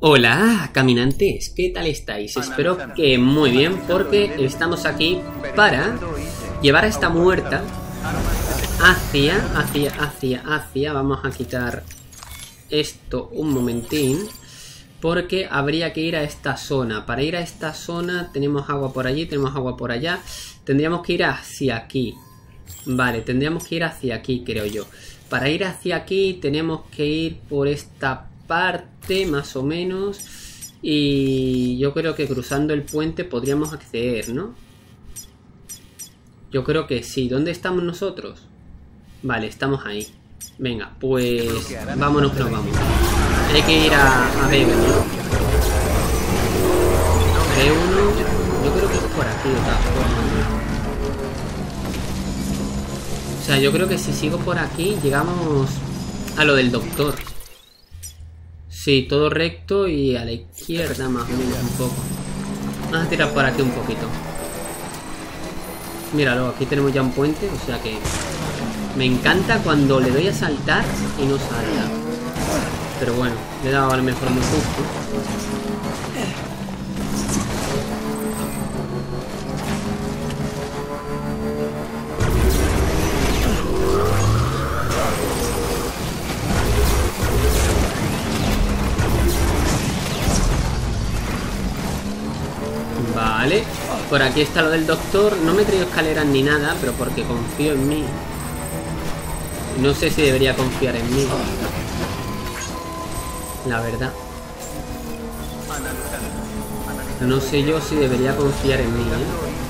Hola, caminantes, ¿qué tal estáis? Espero que muy bien porque estamos aquí para llevar a esta muerta hacia, hacia, hacia, hacia... Vamos a quitar esto un momentín porque habría que ir a esta zona. Para ir a esta zona tenemos agua por allí, tenemos agua por allá. Tendríamos que ir hacia aquí. Vale, tendríamos que ir hacia aquí, creo yo. Para ir hacia aquí tenemos que ir por esta parte, más o menos. Y yo creo que cruzando el puente podríamos acceder, ¿no? Yo creo que sí. ¿Dónde estamos nosotros? Vale, estamos ahí. Venga, pues vámonos que nos vamos. Hay que ir a, a B1, ¿no? B1, yo creo que es por aquí de todas formas. O sea, yo creo que si sigo por aquí llegamos a lo del doctor. Sí, todo recto y a la izquierda más o menos un poco. Vamos a tirar por aquí un poquito. Míralo, aquí tenemos ya un puente, o sea que... Me encanta cuando le doy a saltar y no salta. Pero bueno, le he dado a lo mejor muy justo. Por aquí está lo del doctor. No me he traído escaleras ni nada, pero porque confío en mí. No sé si debería confiar en mí. La verdad. No sé yo si debería confiar en mí, ¿eh?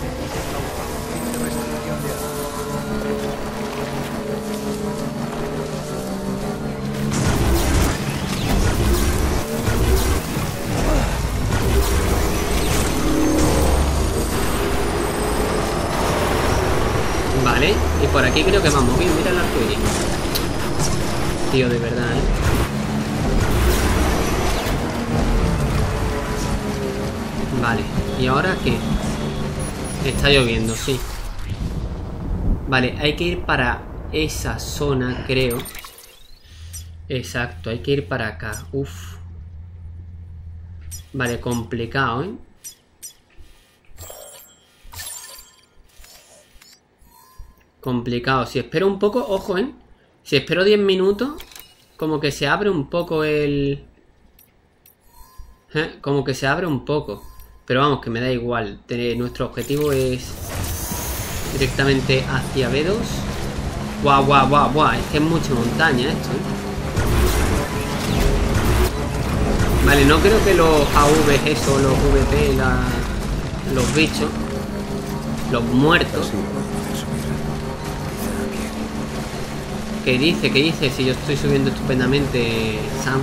Vale, y por aquí creo que vamos bien. Mira el arco iris. Tío, de verdad, ¿eh? Vale, ¿y ahora qué? Está lloviendo, sí. Vale, hay que ir para esa zona, creo. Exacto, hay que ir para acá. Uf. Vale, complicado, ¿eh? Complicado. Si espero un poco, ojo, ¿eh? Si espero 10 minutos, como que se abre un poco el... ¿Eh? Como que se abre un poco. Pero vamos, que me da igual. Nuestro objetivo es directamente hacia B2. Guau, guau, guau, guau. Es que es mucha montaña esto, ¿eh? Vale, no creo que los AV, eso, los VP, los bichos, los muertos, ¿Qué dice? ¿Qué dice? Si yo estoy subiendo estupendamente, Sam.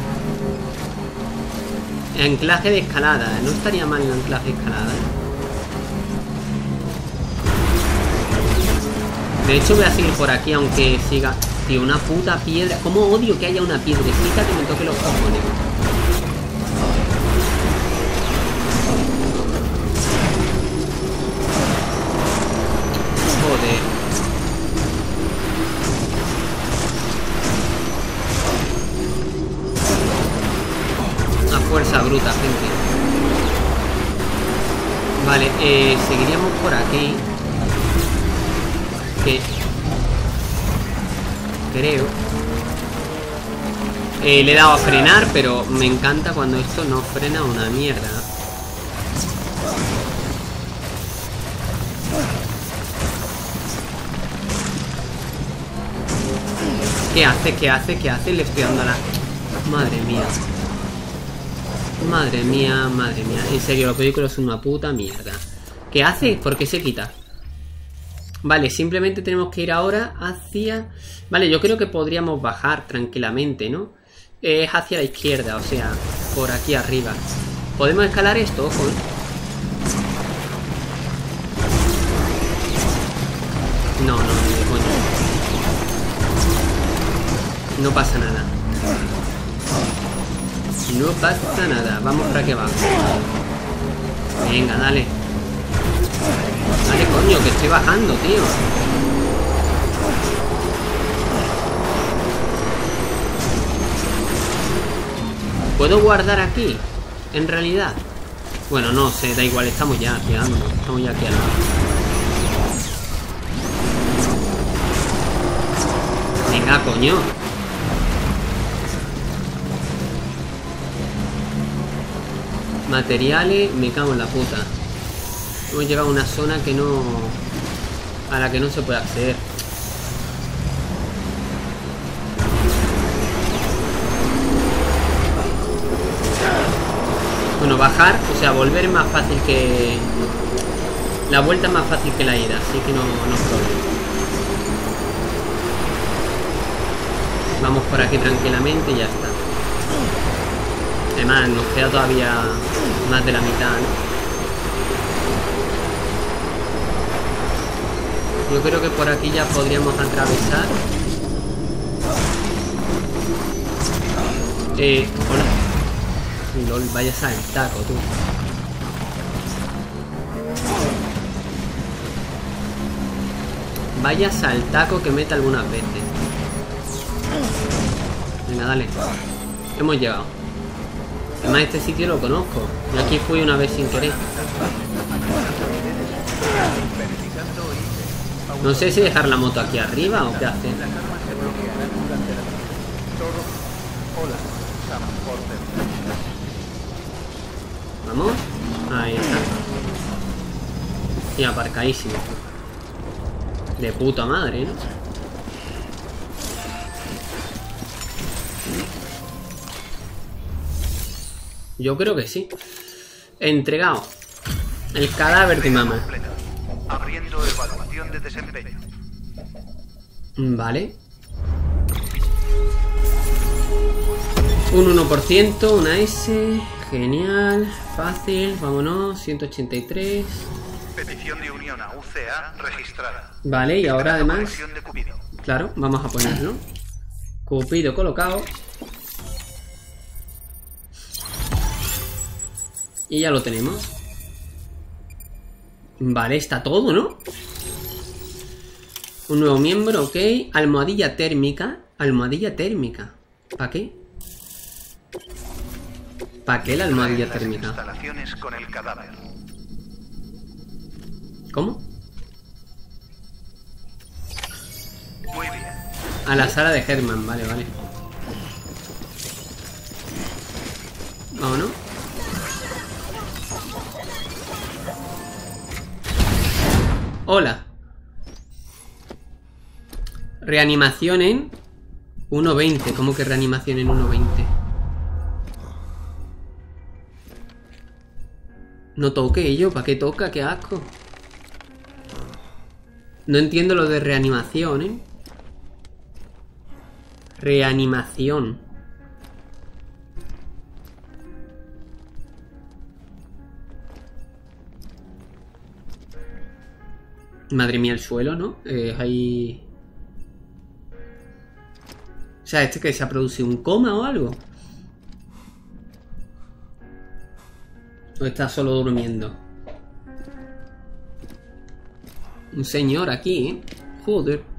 Anclaje de escalada. No estaría mal el anclaje de escalada. De hecho voy a seguir por aquí aunque siga... Tío, una puta piedra. ¿Cómo odio que haya una piedrecita que me toque los cojones? Vale, eh, seguiríamos por aquí. Que... Creo. Eh, le he dado a frenar, pero me encanta cuando esto no frena una mierda. ¿Qué hace? ¿Qué hace? ¿Qué hace? Le estoy dando la... Madre mía. Madre mía, madre mía. En serio, los vehículos son una puta mierda. ¿Qué hace? ¿Por qué se quita? Vale, simplemente tenemos que ir ahora hacia... Vale, yo creo que podríamos bajar tranquilamente, ¿no? Es hacia la izquierda, o sea, por aquí arriba. ¿Podemos escalar esto? Ojo, ¿eh? No, no, no, coño. No pasa nada. No pasa nada. Vamos para que va. Venga, dale. Dale, coño, que estoy bajando, tío. ¿Puedo guardar aquí? En realidad. Bueno, no sé, da igual, estamos ya quedándonos. Estamos ya quedando. Venga, coño. Materiales, me cago en la puta. Hemos llegado a una zona que no... A la que no se puede acceder. Bueno, bajar, o sea, volver es más fácil que... La vuelta es más fácil que la ida, así que no, no problema. Vamos por aquí tranquilamente y ya está. Además, nos queda todavía más de la mitad, ¿no? Yo creo que por aquí ya podríamos atravesar. Eh, hola. LOL, vaya taco, tú. Vaya saltaco que mete algunas veces. Venga, dale. Hemos llegado. Además, este sitio lo conozco. Y aquí fui una vez sin querer. No sé si dejar la moto aquí arriba o qué hacer. Vamos. Ahí está. Y aparcadísimo. De puta madre, ¿no? Yo creo que sí. Entregado. El cadáver de mamá. Abriendo evaluación de desempeño. Vale. Un 1%, una S. Genial. Fácil. Vámonos. 183. Petición de unión a UCA registrada. Vale, y ahora además... Claro, vamos a ponerlo. Cupido colocado. Y ya lo tenemos. Vale, está todo, ¿no? Un nuevo miembro, ok. Almohadilla térmica. Almohadilla térmica. ¿Para qué? ¿Para qué la almohadilla térmica? con el cadáver. ¿Cómo? Muy bien. A la sala de Herman, vale, vale. Vámonos. Hola. Reanimación en 1.20. ¿Cómo que reanimación en 1.20? No toque yo, ¿para qué toca? ¡Qué asco! No entiendo lo de reanimación, ¿eh? Reanimación. Madre mía, el suelo, ¿no? Es ahí... O sea, ¿este que se ha producido un coma o algo? ¿O está solo durmiendo? Un señor aquí, ¿eh? Joder.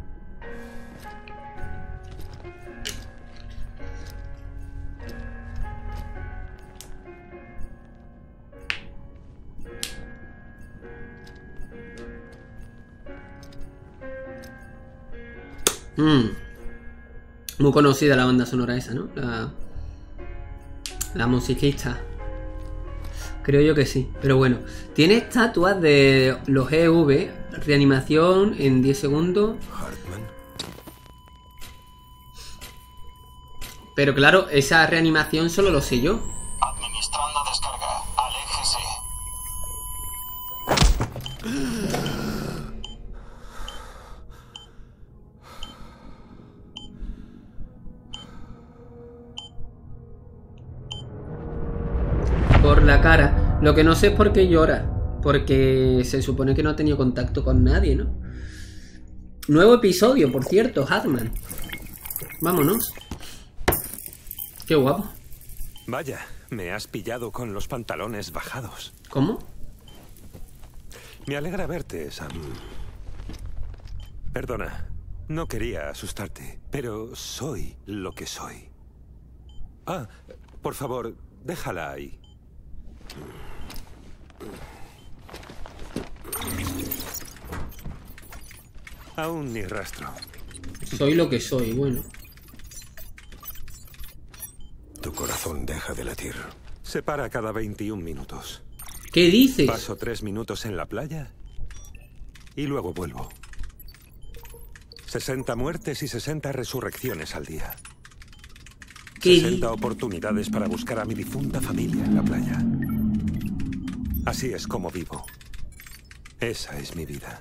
Mm. Muy conocida la banda sonora esa, ¿no? La, la musiquista. Creo yo que sí. Pero bueno. Tiene estatuas de los EV. Reanimación en 10 segundos. Pero claro, esa reanimación solo lo sé yo. Lo que no sé es por qué llora. Porque se supone que no ha tenido contacto con nadie, ¿no? Nuevo episodio, por cierto, Hatman. Vámonos. Qué guapo. Vaya, me has pillado con los pantalones bajados. ¿Cómo? Me alegra verte, Sam. Perdona, no quería asustarte, pero soy lo que soy. Ah, por favor, déjala ahí. Aún ni rastro. Soy lo que soy, bueno. Tu corazón deja de latir. Se para cada 21 minutos. ¿Qué dices? Paso tres minutos en la playa y luego vuelvo. 60 muertes y 60 resurrecciones al día. ¿Qué 60 di- oportunidades para buscar a mi difunta familia en la playa. Así es como vivo. Esa es mi vida.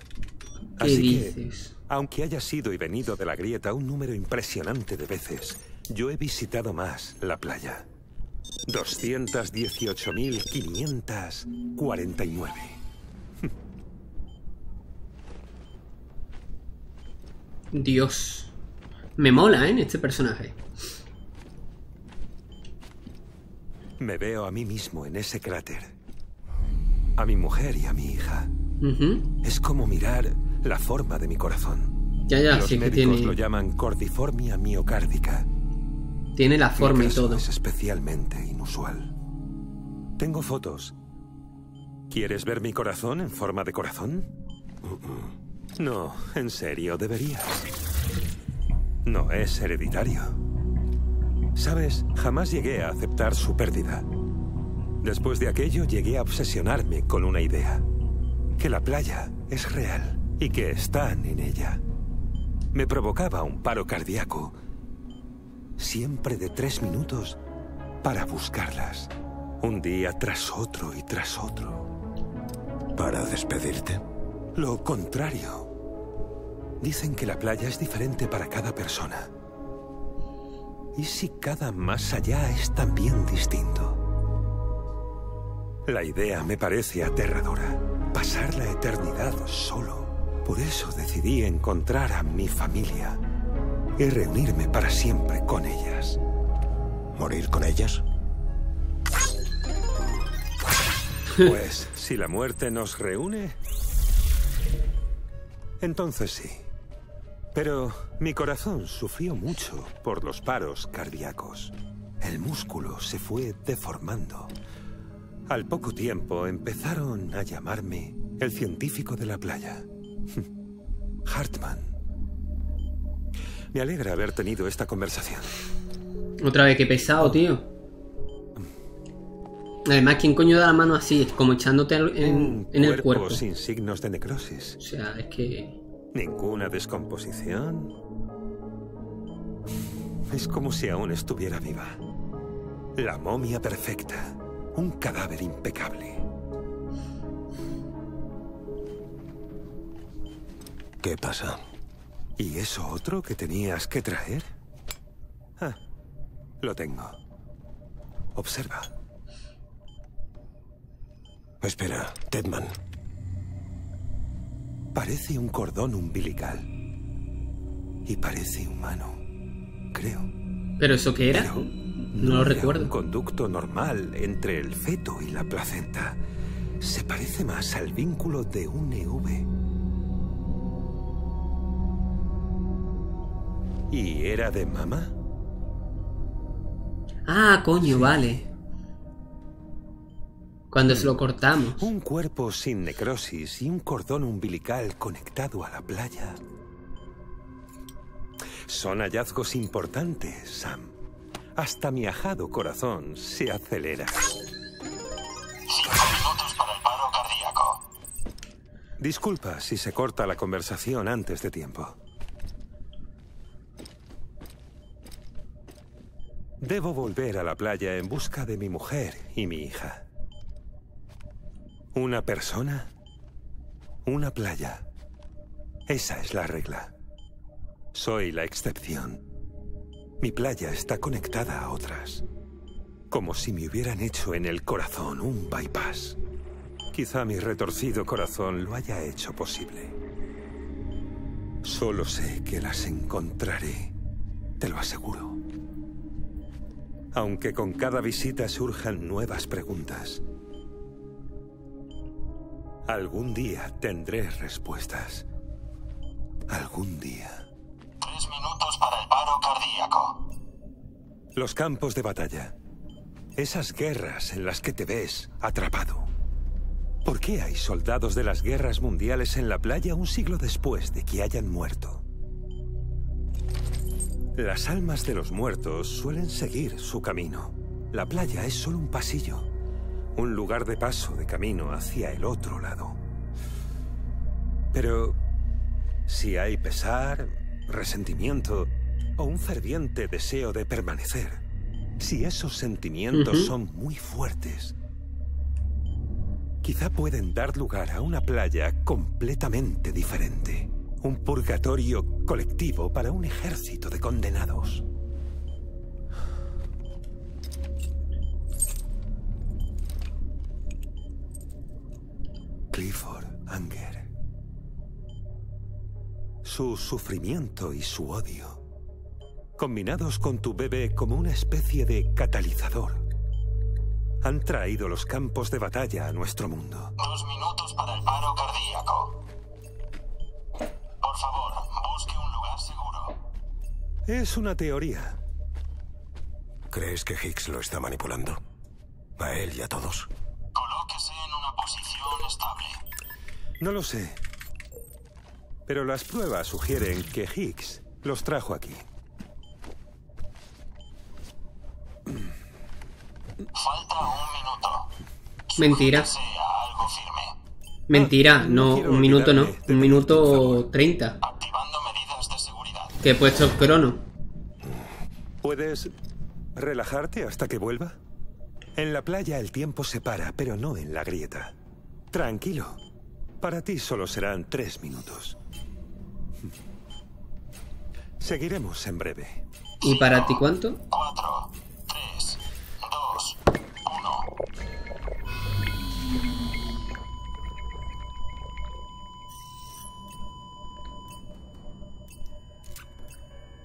¿Qué Así dices? que, aunque haya sido y venido de la grieta un número impresionante de veces, yo he visitado más la playa. 218.549. Dios. Me mola, ¿eh? Este personaje. Me veo a mí mismo en ese cráter. A mi mujer y a mi hija. Es como mirar la forma de mi corazón. Ya, ya, Los sí que médicos tiene, lo llaman cordiformia miocárdica. tiene la Mi forma y todo. Es especialmente inusual. Tengo fotos. ¿Quieres ver mi corazón en forma de corazón? No, en serio, deberías. No es hereditario. Sabes, jamás llegué a aceptar su pérdida. Después de aquello llegué a obsesionarme con una idea. Que la playa es real y que están en ella. Me provocaba un paro cardíaco siempre de tres minutos para buscarlas. Un día tras otro y tras otro. Para despedirte. Lo contrario. Dicen que la playa es diferente para cada persona. ¿Y si cada más allá es también distinto? La idea me parece aterradora. Pasar la eternidad solo. Por eso decidí encontrar a mi familia y reunirme para siempre con ellas. ¿Morir con ellas? Pues si la muerte nos reúne, entonces sí. Pero mi corazón sufrió mucho por los paros cardíacos. El músculo se fue deformando. Al poco tiempo empezaron a llamarme el científico de la playa. Hartman. Me alegra haber tenido esta conversación. Otra vez, qué pesado, tío. Además, ¿quién coño da la mano así? Como echándote en, en el cuerpo. sin signos de necrosis. O sea, es que... Ninguna descomposición. Es como si aún estuviera viva. La momia perfecta. Un cadáver impecable. ¿Qué pasa? ¿Y eso otro que tenías que traer? Ah, lo tengo. Observa. Espera, Tedman. Parece un cordón umbilical. Y parece humano. Creo. ¿Pero eso qué era? Pero No lo recuerdo. Un conducto normal entre el feto y la placenta. Se parece más al vínculo de un EV. ¿Y era de mamá? Ah, coño, vale. Cuando se lo cortamos. Un cuerpo sin necrosis y un cordón umbilical conectado a la playa. Son hallazgos importantes, Sam. Hasta mi ajado corazón se acelera. minutos para el paro cardíaco. Disculpa si se corta la conversación antes de tiempo. Debo volver a la playa en busca de mi mujer y mi hija. Una persona, una playa. Esa es la regla. Soy la excepción. Mi playa está conectada a otras. Como si me hubieran hecho en el corazón un bypass. Quizá mi retorcido corazón lo haya hecho posible. Solo sé que las encontraré, te lo aseguro. Aunque con cada visita surjan nuevas preguntas. Algún día tendré respuestas. Algún día. Tres minutos para el paro cardíaco. Los campos de batalla. Esas guerras en las que te ves atrapado. ¿Por qué hay soldados de las guerras mundiales en la playa un siglo después de que hayan muerto? Las almas de los muertos suelen seguir su camino. La playa es solo un pasillo, un lugar de paso de camino hacia el otro lado. Pero si hay pesar, resentimiento o un ferviente deseo de permanecer, si esos sentimientos son muy fuertes, quizá pueden dar lugar a una playa completamente diferente. Un purgatorio colectivo para un ejército de condenados. Clifford Anger. Su sufrimiento y su odio, combinados con tu bebé como una especie de catalizador, han traído los campos de batalla a nuestro mundo. Dos minutos para el paro cardíaco. Por favor, busque un lugar seguro. Es una teoría. ¿Crees que Higgs lo está manipulando? A él y a todos. Colóquese en una posición estable. No lo sé. Pero las pruebas sugieren que Higgs los trajo aquí. Falta un minuto. Mentira. Sea algo firme. Mentira, Ah, no un minuto no, un minuto favor. 30. Activando medidas de seguridad. Que he puesto el crono. ¿Puedes relajarte hasta que vuelva? En la playa el tiempo se para, pero no en la grieta. Tranquilo. Para ti solo serán tres minutos. Seguiremos en breve. ¿Y para ti cuánto? Cuatro, tres, dos, uno.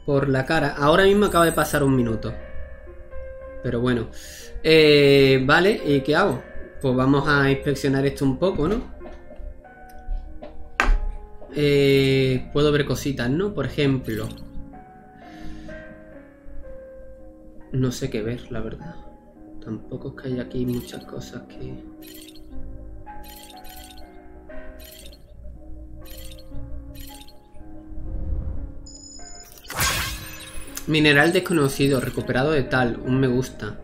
Por la cara. Ahora mismo acaba de pasar un minuto. Pero bueno. Eh, vale, ¿y qué hago? Pues vamos a inspeccionar esto un poco, ¿no? Eh, puedo ver cositas, ¿no? Por ejemplo. No sé qué ver, la verdad. Tampoco es que haya aquí muchas cosas que... Mineral desconocido, recuperado de tal, un me gusta.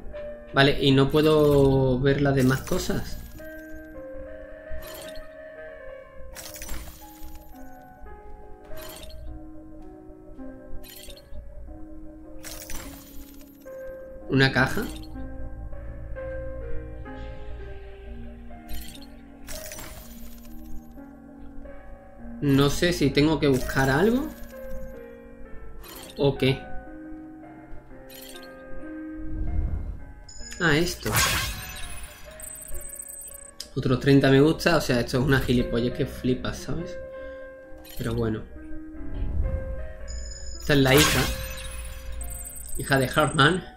Vale, y no puedo ver las demás cosas. Una caja. No sé si tengo que buscar algo. ¿O qué? Ah, esto. Otros 30 me gusta, o sea, esto es una gilipollez que flipas, ¿sabes? Pero bueno. Esta es la hija. Hija de Hartman.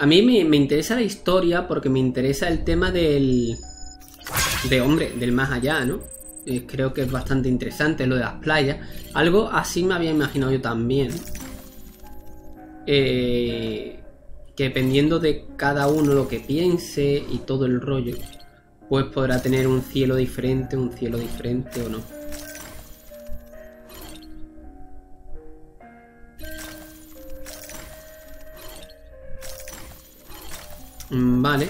A mí me, interesa la historia porque me interesa el tema del... De hombre, del más allá, ¿no? Eh, creo que es bastante interesante lo de las playas. Algo así me había imaginado yo también. Eh, que dependiendo de cada uno lo que piense y todo el rollo, pues podrá tener un cielo diferente, un cielo diferente o no. Vale.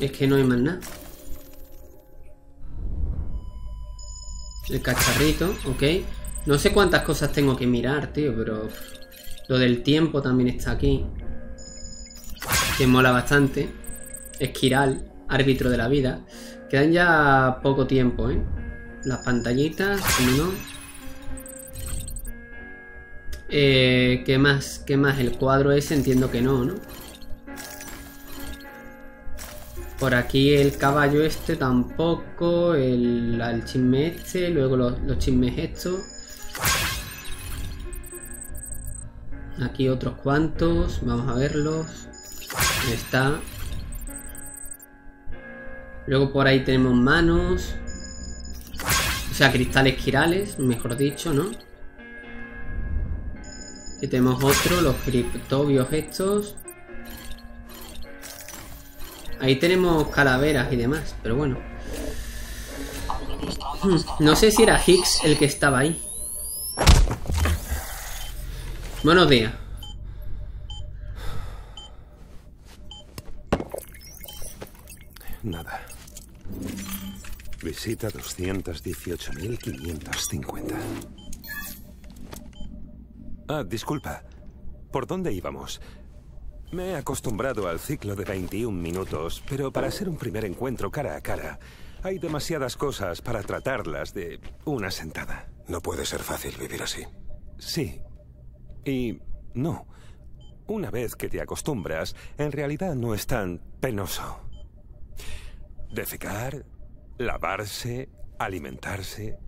Es que no hay más nada. El cacharrito, ok. No sé cuántas cosas tengo que mirar, tío, pero... Lo del tiempo también está aquí. Que mola bastante. Esquiral, árbitro de la vida. Quedan ya poco tiempo, ¿eh? Las pantallitas, como no. Eh, ¿Qué más? ¿Qué más? El cuadro ese entiendo que no, ¿no? Por aquí el caballo este tampoco, el, el chisme este, luego los, los chismes estos. Aquí otros cuantos, vamos a verlos. Ahí está. Luego por ahí tenemos manos. O sea, cristales quirales, mejor dicho, ¿no? Aquí tenemos otro, los criptobios estos. Ahí tenemos calaveras y demás, pero bueno. Hmm, no sé si era Higgs el que estaba ahí. Buenos días. Nada. Visita 218.550. Ah, disculpa. ¿Por dónde íbamos? Me he acostumbrado al ciclo de 21 minutos, pero para ser un primer encuentro cara a cara, hay demasiadas cosas para tratarlas de una sentada. No puede ser fácil vivir así. Sí. Y no. Una vez que te acostumbras, en realidad no es tan penoso. Defecar, lavarse, alimentarse.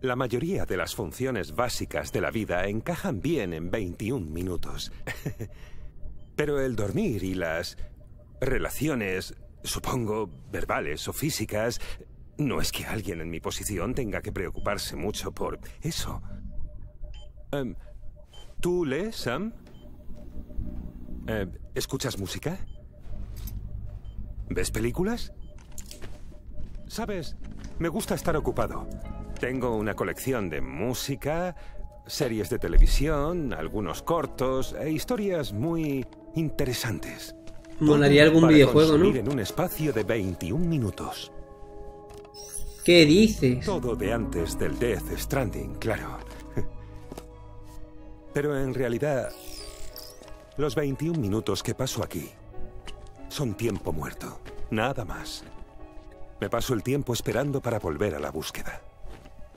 La mayoría de las funciones básicas de la vida encajan bien en 21 minutos. Pero el dormir y las relaciones, supongo, verbales o físicas, no es que alguien en mi posición tenga que preocuparse mucho por eso. Em, ¿Tú lees, Sam? Eh, ¿Escuchas música? ¿Ves películas? Sabes, me gusta estar ocupado. Tengo una colección de música, series de televisión, algunos cortos e historias muy interesantes. Molaría algún Para videojuego, ¿no? en un espacio de 21 minutos. ¿Qué dices? Todo de antes del Death Stranding, claro. Pero en realidad, los 21 minutos que paso aquí son tiempo muerto, nada más. Me paso el tiempo esperando para volver a la búsqueda.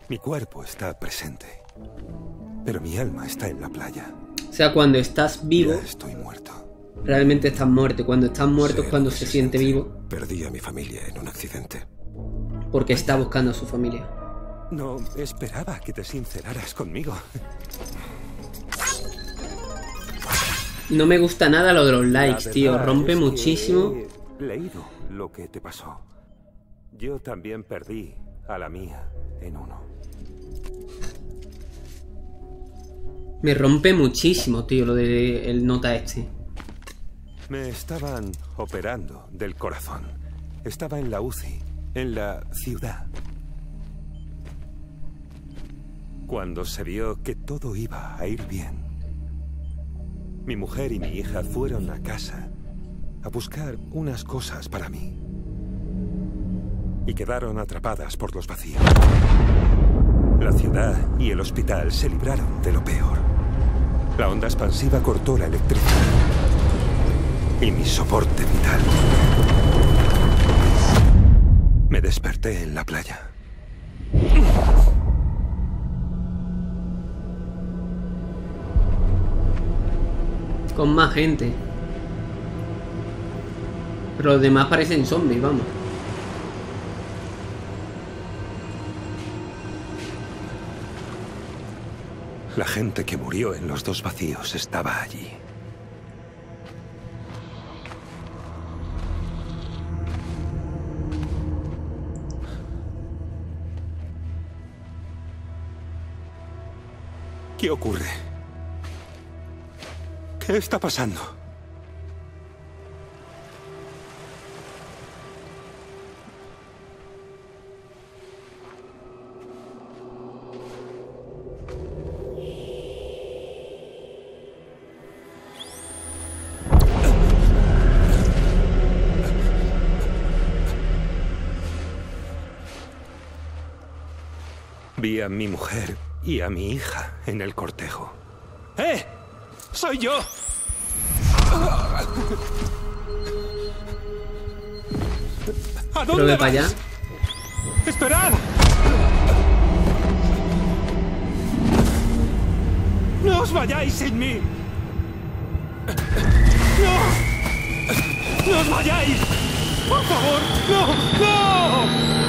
Mi cuerpo está presente, pero mi alma está en la playa. O sea, cuando estás vivo, Ya estoy muerto. Realmente estás muerto. Cuando estás muerto es cuando se siente vivo, Perdí a mi familia en un accidente. porque está buscando a su familia. No esperaba que te sinceraras conmigo. No me gusta nada lo de los likes, tío. Rompe muchísimo. He leído lo que te pasó. Yo también perdí a la mía en uno. Me rompe muchísimo, tío, lo de el nota este. Me estaban operando del corazón. Estaba en la UCI, en la ciudad. Cuando se vio que todo iba a ir bien, mi mujer y mi hija fueron a casa a buscar unas cosas para mí. Y quedaron atrapadas por los vacíos. La ciudad y el hospital se libraron de lo peor. La onda expansiva cortó la electricidad y mi soporte vital. Me desperté en la playa. Con más gente. Pero los demás parecen zombies, vamos. La gente que murió en los dos vacíos estaba allí. ¿Qué ocurre? ¿Qué está pasando? Vi a mi mujer y a mi hija en el cortejo. ¡Eh! ¡Soy yo! ¿A dónde ve para allá. vais? ¡Esperad! ¡No os vayáis sin mí! ¡No! ¡No os vayáis! ¡Por favor! ¡No! ¡No!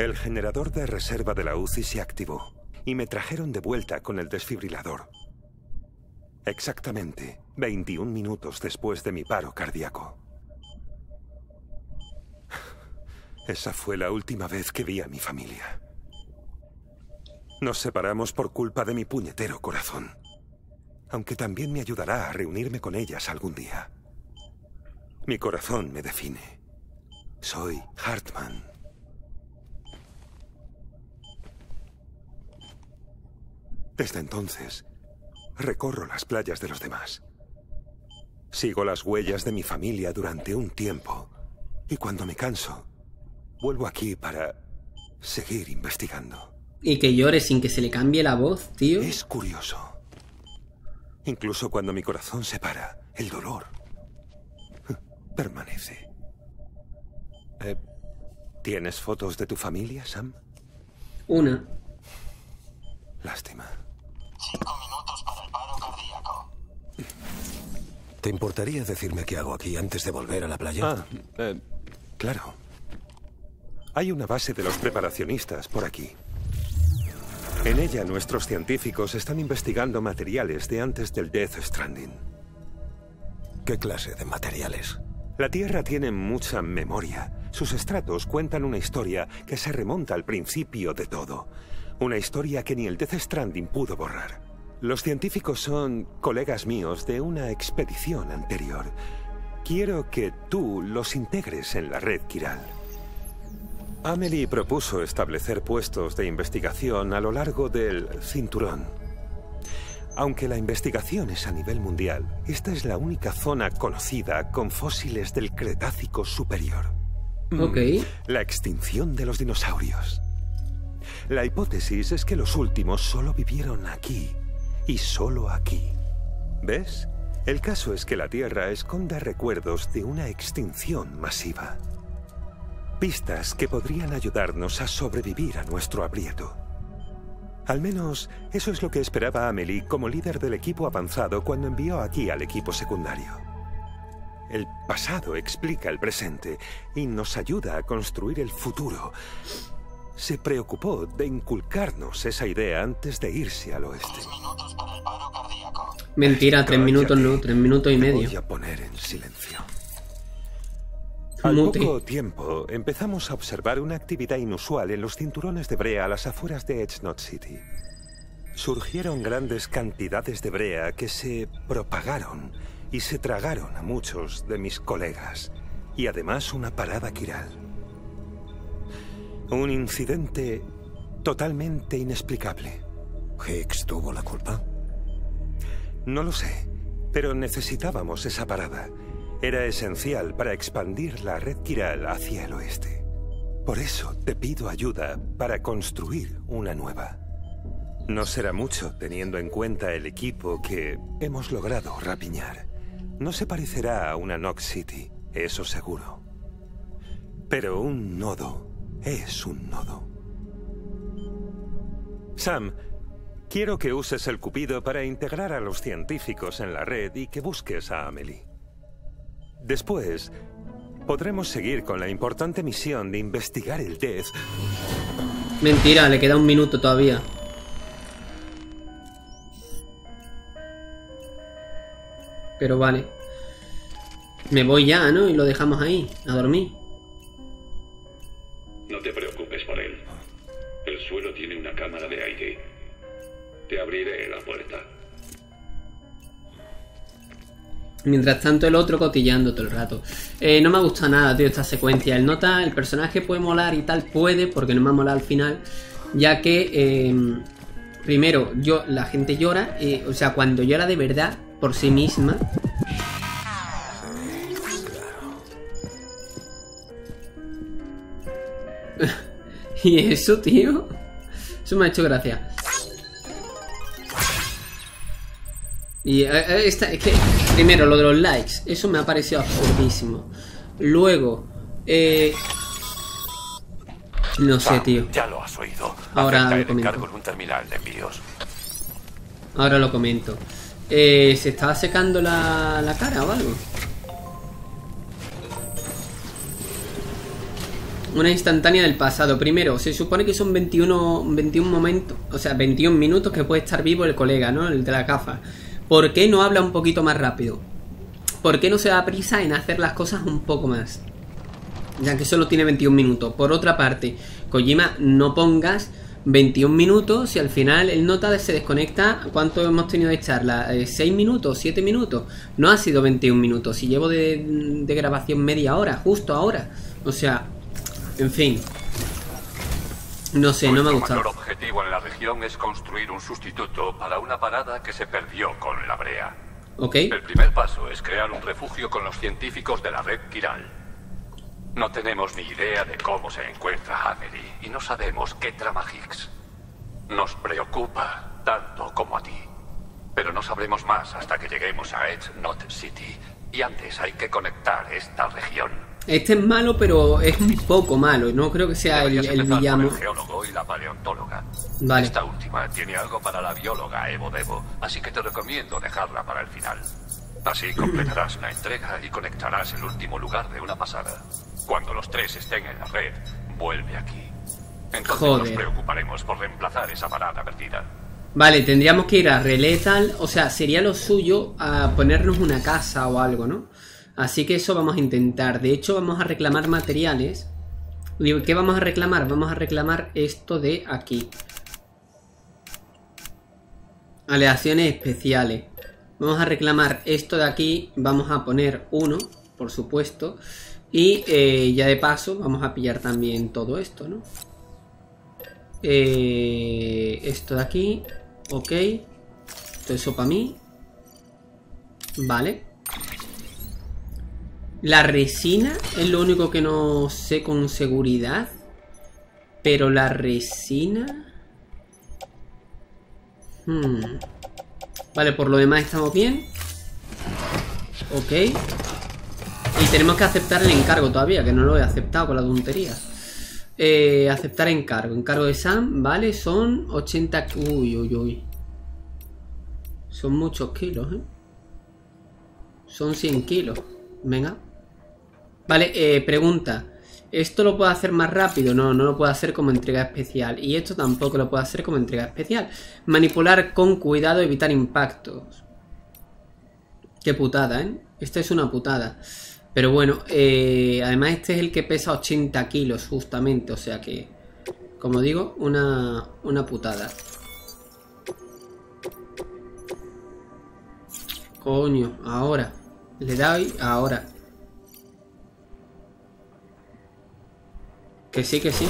El generador de reserva de la UCI se activó y me trajeron de vuelta con el desfibrilador. Exactamente 21 minutos después de mi paro cardíaco. Esa fue la última vez que vi a mi familia. Nos separamos por culpa de mi puñetero corazón. Aunque también me ayudará a reunirme con ellas algún día. Mi corazón me define. Soy Hartman. Desde entonces, recorro las playas de los demás. Sigo las huellas de mi familia durante un tiempo. Y cuando me canso, vuelvo aquí para seguir investigando. Y que llore sin que se le cambie la voz, tío. Es curioso. Incluso cuando mi corazón se para, el dolor permanece. Eh, ¿Tienes fotos de tu familia, Sam? Una. Lástima. Cinco minutos para el paro cardíaco. ¿Te importaría decirme qué hago aquí antes de volver a la playa? Ah, eh, claro. Hay una base de los preparacionistas por aquí. En ella nuestros científicos están investigando materiales de antes del Death Stranding. ¿Qué clase de materiales? La Tierra tiene mucha memoria. Sus estratos cuentan una historia que se remonta al principio de todo. Una historia que ni el Death Stranding pudo borrar. Los científicos son colegas míos de una expedición anterior. Quiero que tú los integres en la red Kiral. Amelie propuso establecer puestos de investigación a lo largo del cinturón. Aunque la investigación es a nivel mundial, esta es la única zona conocida con fósiles del Cretácico superior. Ok. La extinción de los dinosaurios. La hipótesis es que los últimos solo vivieron aquí y solo aquí. ¿Ves? El caso es que la Tierra esconde recuerdos de una extinción masiva. Pistas que podrían ayudarnos a sobrevivir a nuestro aprieto. Al menos eso es lo que esperaba Amelie como líder del equipo avanzado cuando envió aquí al equipo secundario. El pasado explica el presente y nos ayuda a construir el futuro. Se preocupó de inculcarnos esa idea antes de irse al oeste. Tres minutos para el paro cardíaco. Mentira, tres minutos no, tres minutos y Me Voy medio. a poner en silencio. Al Mute. poco tiempo empezamos a observar una actividad inusual en los cinturones de brea a las afueras de Edge Knot City. Surgieron grandes cantidades de brea que se propagaron y se tragaron a muchos de mis colegas, y además una parada quiral. Un incidente totalmente inexplicable. ¿Higgs tuvo la culpa? No lo sé, pero necesitábamos esa parada. Era esencial para expandir la red Kiral hacia el oeste. Por eso te pido ayuda para construir una nueva. No será mucho teniendo en cuenta el equipo que hemos logrado rapiñar. No se parecerá a una Nox City, eso seguro. Pero un nodo es un nodo. Sam, quiero que uses el Cupido para integrar a los científicos en la red y que busques a Amelie. Después, podremos seguir con la importante misión de investigar el Death Mentira, le queda un minuto todavía. Pero vale. Me voy ya, ¿no? Y lo dejamos ahí, a dormir. No te preocupes por él. El suelo tiene una cámara de aire. Te abriré la puerta. Mientras tanto el otro cotillando todo el rato. Eh, no me gusta nada, tío, esta secuencia. El nota, el personaje puede molar y tal, puede, porque no me ha molado al final. Ya que, eh, primero, yo, la gente llora, eh, o sea, cuando llora de verdad, por sí misma. y eso, tío. Eso me ha hecho gracia. Y eh, eh, esta, es que, primero, lo de los likes, eso me ha parecido absurdísimo. Luego, eh, no sé, tío. Ya lo has oído. Ahora lo comento. encargo en un terminal de envíos. Ahora lo comento. Eh, ¿Se estaba secando la, la cara o algo? Una instantánea del pasado. Primero, se supone que son 21, 21 momentos, o sea, 21 minutos que puede estar vivo el colega, ¿no? El de la gafa. ¿Por qué no habla un poquito más rápido? ¿Por qué no se da prisa en hacer las cosas un poco más? Ya que solo tiene 21 minutos. Por otra parte, Kojima, no pongas 21 minutos y al final el nota se desconecta. ¿Cuánto hemos tenido de charla? ¿6 eh, minutos? ¿7 minutos? No ha sido 21 minutos y llevo de, de grabación media hora, justo ahora. O sea, en fin. No sé, no me gustado. El objetivo en la región es construir un sustituto para una parada que se perdió con la brea. Ok. El primer paso es crear un refugio con los científicos de la red Kiral. No tenemos ni idea de cómo se encuentra Amelie y no sabemos qué trama Higgs. Nos preocupa tanto como a ti. Pero no sabremos más hasta que lleguemos a Edge Not City. Y antes hay que conectar esta región. Este es malo, pero es un poco malo. No creo que sea el, el villano. el geólogo y la paleontóloga. Vale. Esta última tiene algo para la bióloga Evo Devo, así que te recomiendo dejarla para el final. Así completarás una entrega y conectarás el último lugar de una pasada. Cuando los tres estén en la red, vuelve aquí. Entonces nos preocuparemos por reemplazar esa parada perdida. Vale, tendríamos que ir a Reletal, o sea, sería lo suyo a ponernos una casa o algo, ¿no? Así que eso vamos a intentar. De hecho, vamos a reclamar materiales. ¿Qué vamos a reclamar? Vamos a reclamar esto de aquí. Aleaciones especiales. Vamos a reclamar esto de aquí. Vamos a poner uno, por supuesto. Y eh, ya de paso vamos a pillar también todo esto, ¿no? Eh, esto de aquí. Ok. Todo eso para mí. Vale. La resina es lo único que no sé con seguridad. Pero la resina... Hmm. Vale, por lo demás estamos bien. Ok. Y tenemos que aceptar el encargo todavía, que no lo he aceptado con la tontería. Eh, aceptar encargo. Encargo de Sam, vale, son 80... Uy, uy, uy. Son muchos kilos, ¿eh? Son 100 kilos. Venga. Vale, eh, pregunta. ¿Esto lo puedo hacer más rápido? No, no lo puedo hacer como entrega especial. Y esto tampoco lo puedo hacer como entrega especial. Manipular con cuidado, evitar impactos. Qué putada, ¿eh? Esta es una putada. Pero bueno, eh, además este es el que pesa 80 kilos justamente, o sea que, como digo, una, una putada. Coño, ahora. Le doy ahora. Que sí, que sí.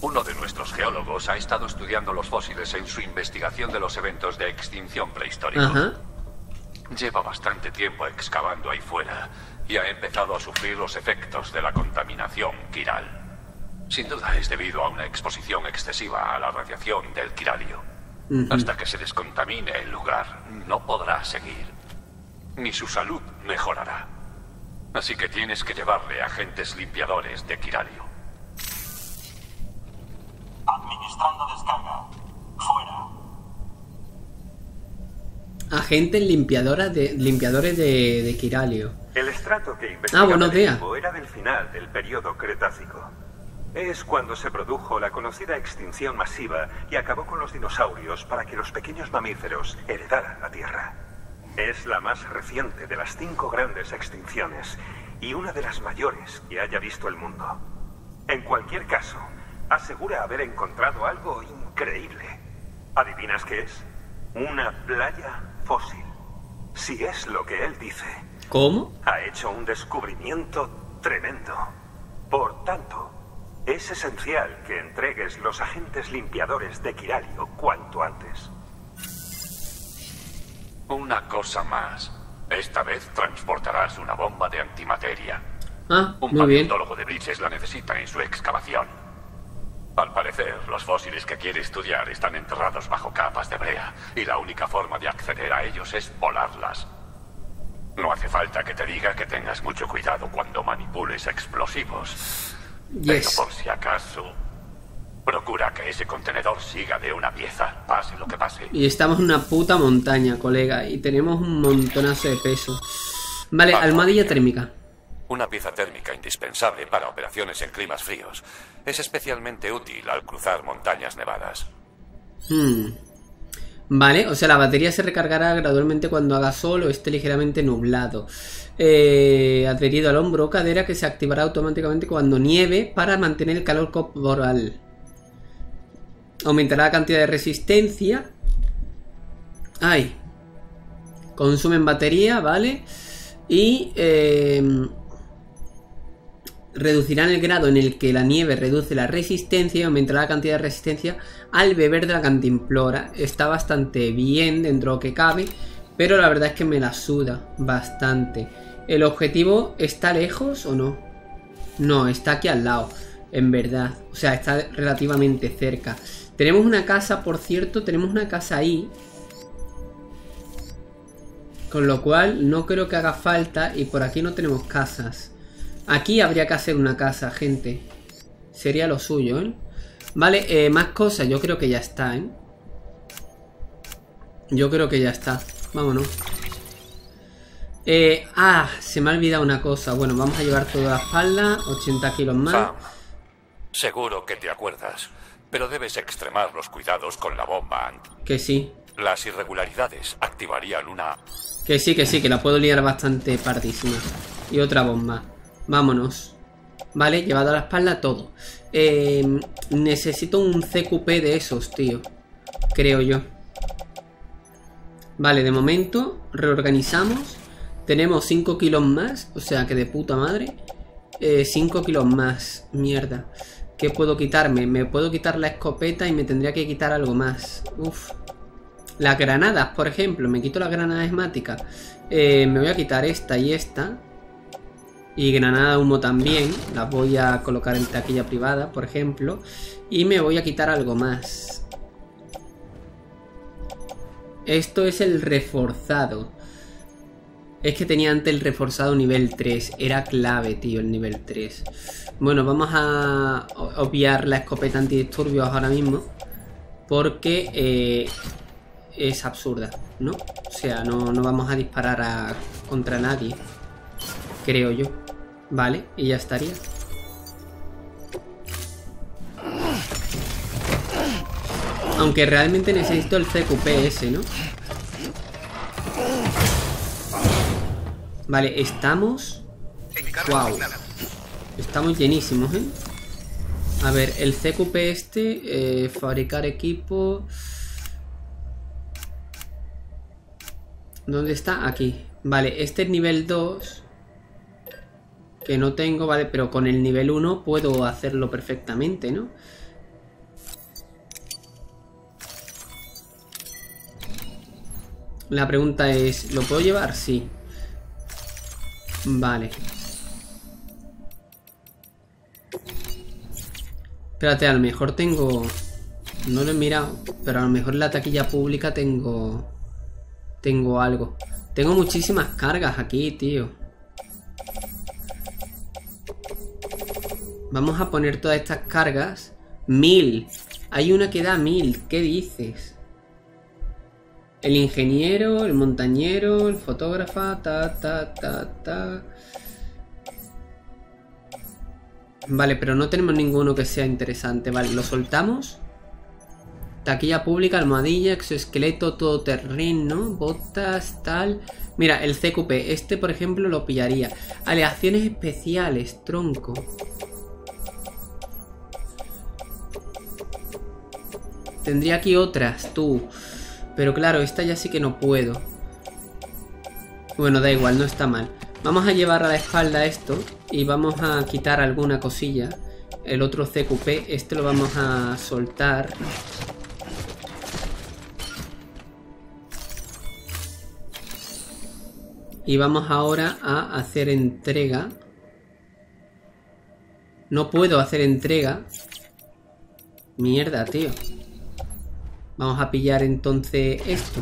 Uno de nuestros geólogos ha estado estudiando los fósiles en su investigación de los eventos de extinción prehistórica. Ajá. Lleva bastante tiempo excavando ahí fuera y ha empezado a sufrir los efectos de la contaminación quiral. Sin duda es debido a una exposición excesiva a la radiación del quiralio. Hasta que se descontamine el lugar, no podrá seguir. Ni su salud mejorará. Así que tienes que llevarle agentes limpiadores de quiralio. Administrando descarga. Fuera. Agentes limpiadoras de, limpiadores de, de Kiralio. El estrato que investigaba ah, buenos días. era del final del periodo Cretácico. Es cuando se produjo la conocida extinción masiva y acabó con los dinosaurios para que los pequeños mamíferos heredaran la Tierra. Es la más reciente de las cinco grandes extinciones y una de las mayores que haya visto el mundo. En cualquier caso, asegura haber encontrado algo increíble. ¿Adivinas qué es? Una playa fósil. Si es lo que él dice. ¿Cómo? Ha hecho un descubrimiento tremendo. Por tanto, es esencial que entregues los agentes limpiadores de Kiralio cuanto antes. Una cosa más. Esta vez transportarás una bomba de antimateria. Ah, un muy bien. de Bridges la necesita en su excavación. Al parecer, los fósiles que quiere estudiar están enterrados bajo capas de brea, y la única forma de acceder a ellos es volarlas. No hace falta que te diga que tengas mucho cuidado cuando manipules explosivos. Pero por si acaso, procura que ese contenedor siga de una pieza, pase lo que pase. Y estamos en una puta montaña, colega, y tenemos un montonazo de peso. Vale, almohadilla térmica. Una pieza térmica indispensable para operaciones en climas fríos. Es especialmente útil al cruzar montañas nevadas. Hmm. Vale, o sea, la batería se recargará gradualmente cuando haga sol o esté ligeramente nublado. Eh, adherido al hombro o cadera que se activará automáticamente cuando nieve para mantener el calor corporal. Aumentará la cantidad de resistencia. Ay. Consumen batería, ¿vale? Y... Eh, reducirán el grado en el que la nieve reduce la resistencia y aumentará la cantidad de resistencia al beber de la cantimplora. Está bastante bien dentro de lo que cabe, pero la verdad es que me la suda bastante. ¿El objetivo está lejos o no? No, está aquí al lado, en verdad. O sea, está relativamente cerca. Tenemos una casa, por cierto, tenemos una casa ahí. Con lo cual no creo que haga falta y por aquí no tenemos casas. Aquí habría que hacer una casa, gente. Sería lo suyo, ¿eh? Vale, eh, más cosas. Yo creo que ya está, ¿eh? Yo creo que ya está. Vámonos. Eh, ah, se me ha olvidado una cosa. Bueno, vamos a llevar toda la espalda. 80 kilos más. seguro que te acuerdas. Pero debes extremar los cuidados con la bomba. Que sí. Las irregularidades activarían una... Que sí, que sí, que la puedo liar bastante partísima. Y otra bomba. Vámonos. Vale, llevado a la espalda todo. Eh, necesito un CQP de esos, tío. Creo yo. Vale, de momento reorganizamos. Tenemos 5 kilos más. O sea que de puta madre. 5 eh, kilos más. Mierda. ¿Qué puedo quitarme? Me puedo quitar la escopeta y me tendría que quitar algo más. Uf. Las granadas, por ejemplo. Me quito las granadas esmáticas. Eh, me voy a quitar esta y esta. Y granada humo también. Las voy a colocar en taquilla privada, por ejemplo. Y me voy a quitar algo más. Esto es el reforzado. Es que tenía antes el reforzado nivel 3. Era clave, tío, el nivel 3. Bueno, vamos a obviar la escopeta antidisturbios ahora mismo. Porque eh, es absurda, ¿no? O sea, no, no vamos a disparar contra nadie. Creo yo. Vale, y ya estaría. Aunque realmente necesito el CQPS, ¿no? Vale, estamos... Wow. Estamos llenísimos, ¿eh? A ver, el CQP este, eh, fabricar equipo... ¿Dónde está? Aquí. Vale, este es nivel 2 que no tengo, ¿vale? Pero con el nivel 1 puedo hacerlo perfectamente, ¿no? La pregunta es, ¿lo puedo llevar? Sí. Vale. Espérate, a lo mejor tengo... No lo he mirado, pero a lo mejor en la taquilla pública tengo... Tengo algo. Tengo muchísimas cargas aquí, tío. Vamos a poner todas estas cargas. Mil. Hay una que da mil. ¿Qué dices? El ingeniero, el montañero, el fotógrafo, ta, ta, ta, ta. Vale, pero no tenemos ninguno que sea interesante. Vale, lo soltamos. Taquilla pública, almohadilla, exoesqueleto, todoterreno, botas, tal. Mira, el CQP. Este, por ejemplo, lo pillaría. Aleaciones especiales, tronco. Tendría aquí otras, tú. Pero claro, esta ya sí que no puedo. Bueno, da igual, no está mal. Vamos a llevar a la espalda esto y vamos a quitar alguna cosilla. El otro CQP, este lo vamos a soltar. Y vamos ahora a hacer entrega. No puedo hacer entrega. Mierda, tío. Vamos a pillar entonces esto.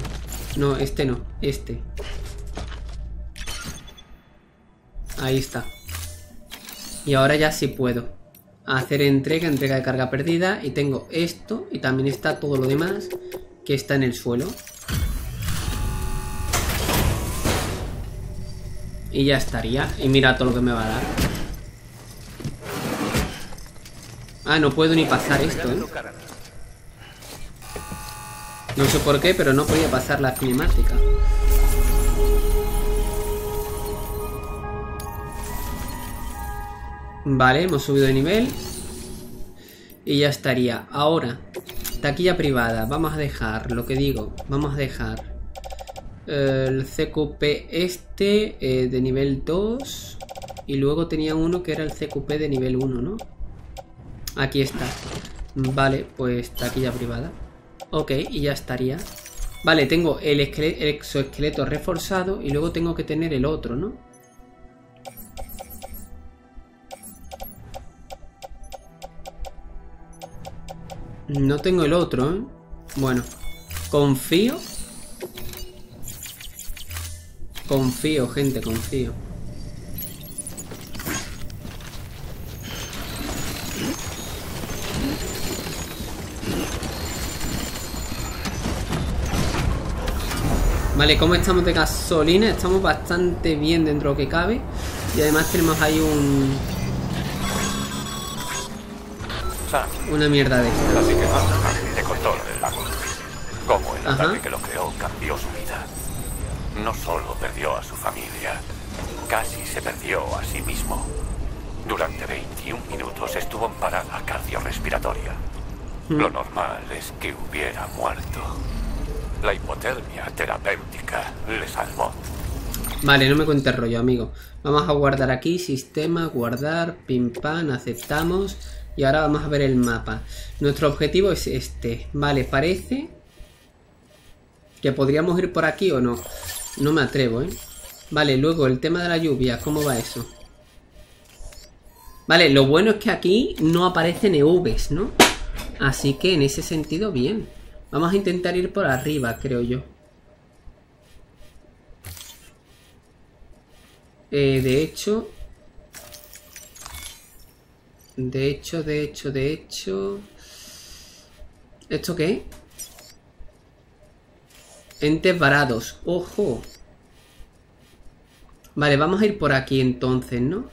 No, este no, este. Ahí está. Y ahora ya sí puedo hacer entrega, entrega de carga perdida. Y tengo esto y también está todo lo demás que está en el suelo. Y ya estaría. Y mira todo lo que me va a dar. Ah, no puedo ni pasar esto, ¿eh? No sé por qué, pero no podía pasar la cinemática. Vale, hemos subido de nivel. Y ya estaría. Ahora, taquilla privada. Vamos a dejar, lo que digo, vamos a dejar el CQP este eh, de nivel 2 y luego tenía uno que era el CQP de nivel 1, ¿no? Aquí está. Vale, pues taquilla privada. Ok, y ya estaría. Vale, tengo el, el exoesqueleto reforzado y luego tengo que tener el otro, ¿no? No tengo el otro, ¿eh? Bueno, confío. Confío, gente, confío. Vale, ¿cómo estamos de gasolina? Estamos bastante bien dentro de lo que cabe. Y además tenemos ahí un... Una mierda de esto. Así que no, te contó del lago. Cómo el ataque que lo creó cambió su vida. No solo perdió a su familia, casi se perdió a sí mismo. Durante 21 minutos estuvo en parada cardiorrespiratoria. Hmm. Lo normal es que hubiera muerto. La hipotermia terapéutica le salvó. Vale, no me cuentes rollo, amigo. Vamos a guardar aquí, sistema, guardar, pim pam, aceptamos. Y ahora vamos a ver el mapa. Nuestro objetivo es este. Vale, parece que podríamos ir por aquí o no. No me atrevo, ¿eh? Vale, luego el tema de la lluvia, ¿cómo va eso? Vale, lo bueno es que aquí no aparecen EVs, ¿no? Así que en ese sentido, bien. Vamos a intentar ir por arriba, creo yo. Eh, de hecho... De hecho, de hecho, de hecho... ¿Esto qué? Entes varados. ¡Ojo! Vale, vamos a ir por aquí entonces, ¿no?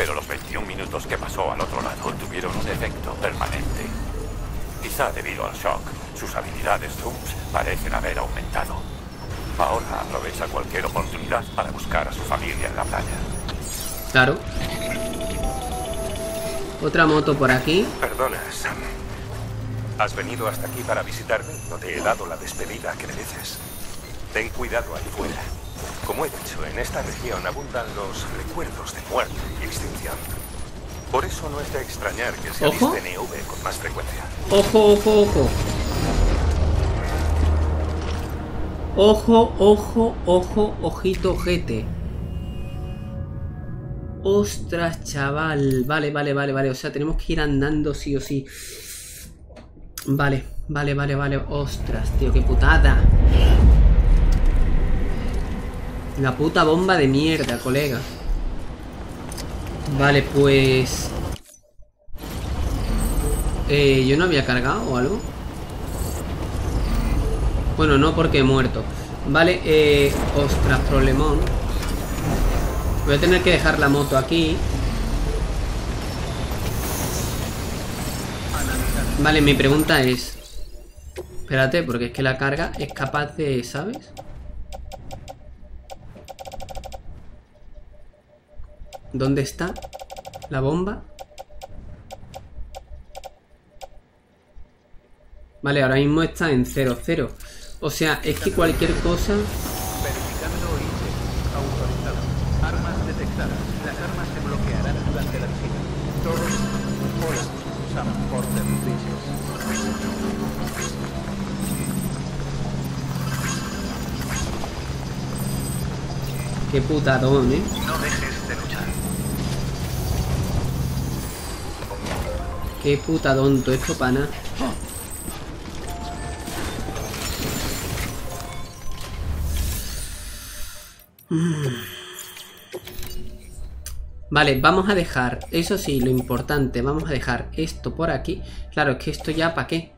Pero los 21 minutos que pasó al otro lado tuvieron un efecto permanente. Quizá debido al shock, sus habilidades Zooms parecen haber aumentado. Ahora aprovecha cualquier oportunidad para buscar a su familia en la playa. Claro. Otra moto por aquí. Perdona, Sam. ¿Has venido hasta aquí para visitarme? No te he dado la despedida que mereces. Ten cuidado ahí fuera. Como he dicho, en esta región abundan los recuerdos de muerte y extinción. Por eso no es de extrañar que se avisten EV con más frecuencia. Ojo, ojo, ojo. Ojo, ojo, ojo, ojito, ojete. Ostras, chaval. Vale, vale, vale, vale. O sea, tenemos que ir andando sí o sí. Vale, vale, vale, vale. Ostras, tío, qué putada. La puta bomba de mierda, colega. Vale, pues... Eh, ¿Yo no había cargado o algo? Bueno, no porque he muerto. Vale, eh... Ostras, problemón. Voy a tener que dejar la moto aquí. Vale, mi pregunta es... Espérate, porque es que la carga es capaz de... ¿Sabes? ¿Dónde está la bomba? Vale, ahora mismo está en 0, 0. O sea, es que cualquier cosa... Verificando ítem. Autorizado. Armas detectadas. Las armas se bloquearán durante la visita. Todos... Hola. Sam Porter. Qué putadón, ¿eh? No dejes Qué puta tonto, esto pana. Vale, vamos a dejar, eso sí, lo importante, vamos a dejar esto por aquí. Claro, es que esto ya, ¿para qué?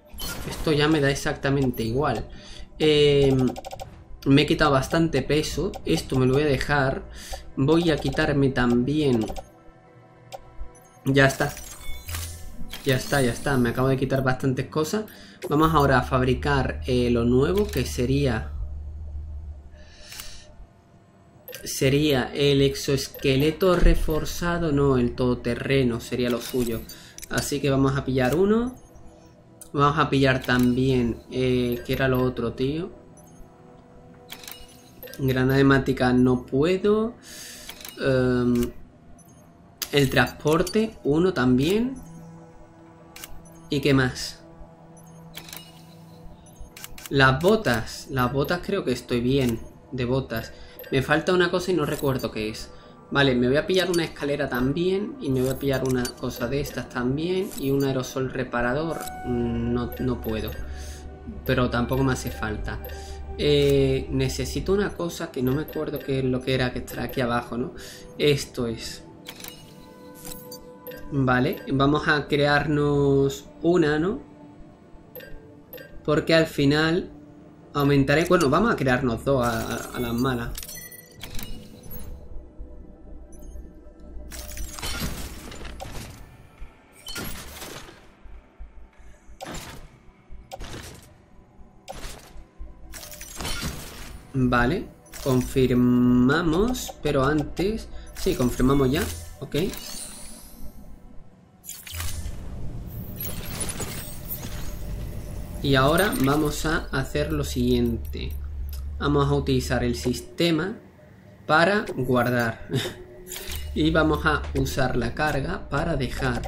Esto ya me da exactamente igual. Em, me he quitado bastante peso, esto me lo voy a dejar. Voy a quitarme también... Ya está, ya está, ya está. Me acabo de quitar bastantes cosas. Vamos ahora a fabricar eh, lo nuevo, que sería... sería el exoesqueleto reforzado, no, el todoterreno sería lo suyo. Así que vamos a pillar uno. Vamos a pillar también, eh, ¿qué era lo otro, tío? Granada hemática no puedo. Em, el transporte, uno también. ¿Y qué más? Las botas. Las botas creo que estoy bien. De botas. Me falta una cosa y no recuerdo qué es. Vale, me voy a pillar una escalera también. Y me voy a pillar una cosa de estas también. Y un aerosol reparador. Mm, no, no puedo. Pero tampoco me hace falta. Eh, necesito una cosa que no me acuerdo qué es lo que era que está aquí abajo, ¿no? Esto es. Vale, vamos a crearnos una, ¿no? Porque al final aumentaré... Bueno, vamos a crearnos dos a, a las malas. Vale, confirmamos, pero antes... Sí, confirmamos ya, ok. Y ahora vamos a hacer lo siguiente. Vamos a utilizar el sistema para guardar. y vamos a usar la carga para dejar.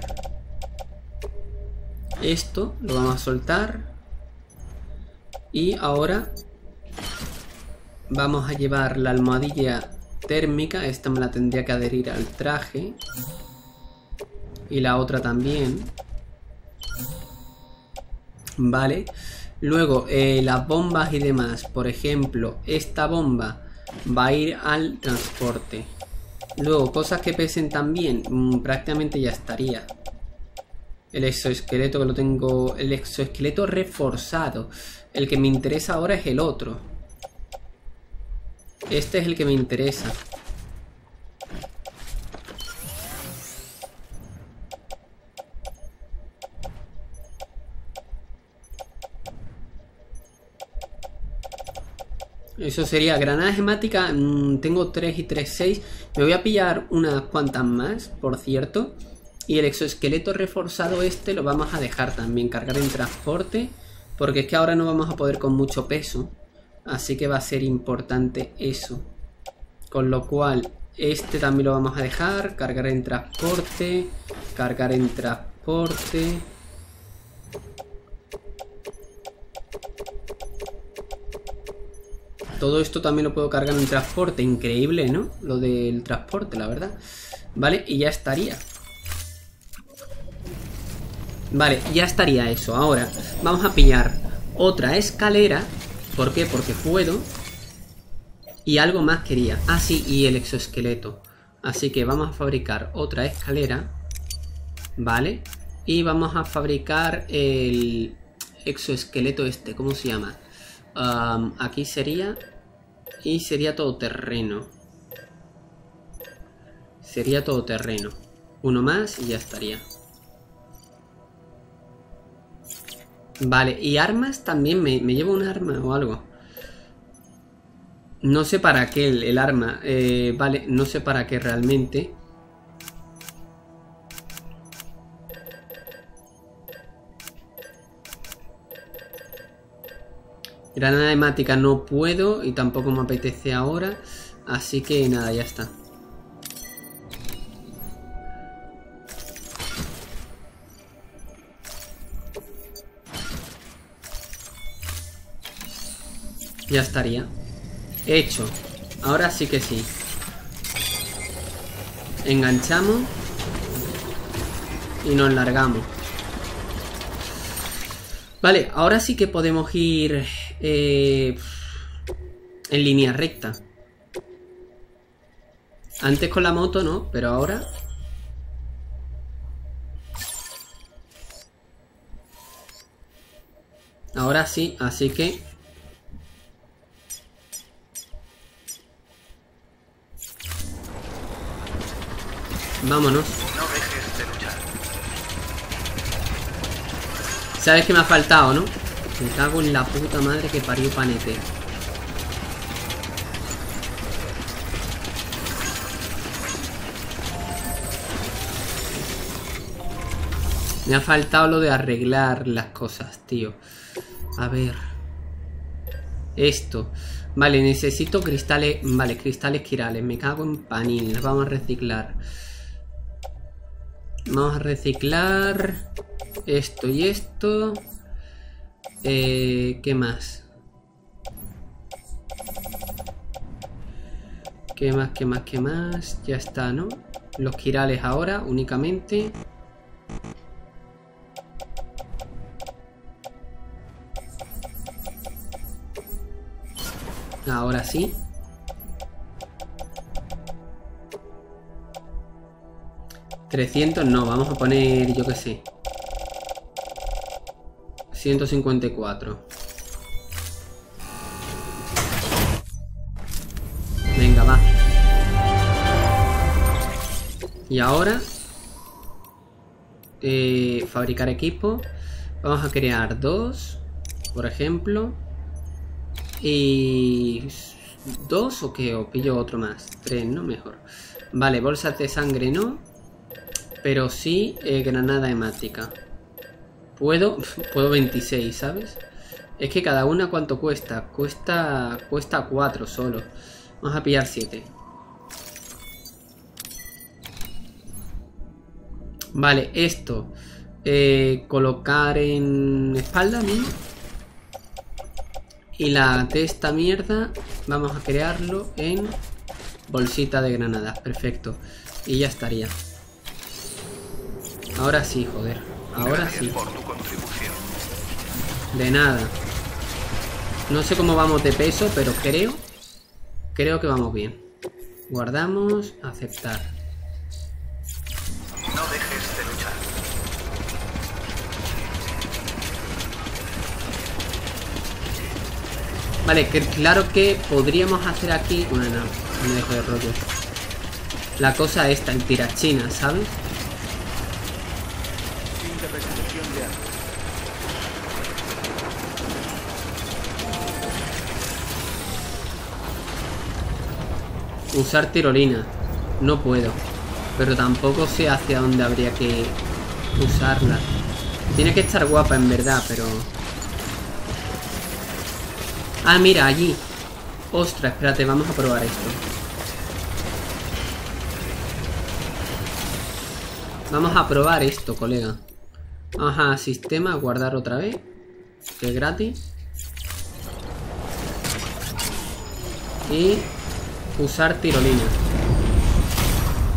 Esto lo vamos a soltar. Y ahora vamos a llevar la almohadilla térmica. Esta me la tendría que adherir al traje. Y la otra también. Vale. Luego, eh, las bombas y demás. Por ejemplo, esta bomba va a ir al transporte. Luego, cosas que pesen también. Mm, prácticamente ya estaría. El exoesqueleto que lo tengo... El exoesqueleto reforzado. El que me interesa ahora es el otro. Este es el que me interesa. Eso sería granada gemática. Mm, tengo 3 y 3, 6. Me voy a pillar unas cuantas más, por cierto. Y el exoesqueleto reforzado este lo vamos a dejar también. Cargar en transporte. Porque es que ahora no vamos a poder con mucho peso. Así que va a ser importante eso. Con lo cual, este también lo vamos a dejar. Cargar en transporte. Cargar en transporte. Todo esto también lo puedo cargar en transporte. Increíble, ¿no? Lo del transporte, la verdad. Vale, y ya estaría. Vale, ya estaría eso. Ahora, vamos a pillar otra escalera. ¿Por qué? Porque puedo. Y algo más quería. Ah, sí, y el exoesqueleto. Así que vamos a fabricar otra escalera. Vale. Y vamos a fabricar el exoesqueleto este. ¿Cómo se llama? Aquí sería y sería todo terreno. Sería todo terreno. Uno más y ya estaría. Vale, y armas también. ¿Me, llevo un arma o algo? No sé para qué el, arma. Eh, vale, no sé para qué realmente. Granada hemática no puedo y tampoco me apetece ahora. Así que nada, ya está. Ya estaría. Hecho. Ahora sí que sí. Enganchamos. Y nos largamos. Vale, ahora sí que podemos ir eh, en línea recta. Antes con la moto no, pero ahora... Ahora sí, así que... Vámonos. ¿Sabes qué me ha faltado, no? Me cago en la puta madre que parió Panete. Me ha faltado lo de arreglar las cosas, tío. A ver. Esto. Vale, necesito cristales... Vale, cristales quirales. Me cago en panil. Vamos a reciclar. Vamos a reciclar... Esto y esto. Eh, ¿Qué más? ¿Qué más, qué más, qué más? Ya está, ¿no? Los quirales ahora únicamente. Ahora sí. ¿300? No, vamos a poner, yo qué sé. 154. Venga, va. Y ahora... Eh, fabricar equipo. Vamos a crear dos, por ejemplo. Y... ¿Dos o qué? ¿O pillo otro más? Tres, ¿no? Mejor. Vale, bolsas de sangre no. Pero sí eh, granada hemática. Puedo... Puedo 26, ¿sabes? Es que cada una cuánto cuesta. Cuesta... Cuesta 4 solo. Vamos a pillar 7. Vale, esto. Eh, colocar en espalda mía. Y la de esta mierda vamos a crearlo en bolsita de granadas. Perfecto. Y ya estaría. Ahora sí, joder. Ahora sí. De nada. No sé cómo vamos de peso, pero creo... Creo que vamos bien. Guardamos, aceptar. No dejes de luchar. Vale, que claro que podríamos hacer aquí... Bueno, no, no me dejo de rollo. La cosa esta, en tirachina, ¿sabes? Usar tirolina. No puedo. Pero tampoco sé hacia dónde habría que usarla. Tiene que estar guapa en verdad, pero... Ah, mira, allí. Ostras, espérate, vamos a probar esto. Vamos a probar esto, colega. Ajá, sistema, guardar otra vez. Que es gratis. Y usar tirolina.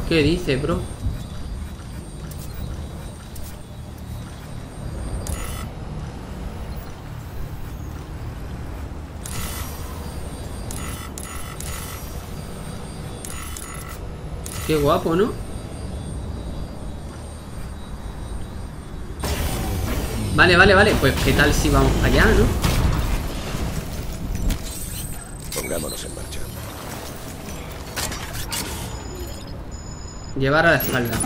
¿Qué dice, bro? Qué guapo, ¿no? Vale, vale, vale. Pues qué tal si vamos allá, ¿no? Pongámonos en marcha. Llevar a la espalda.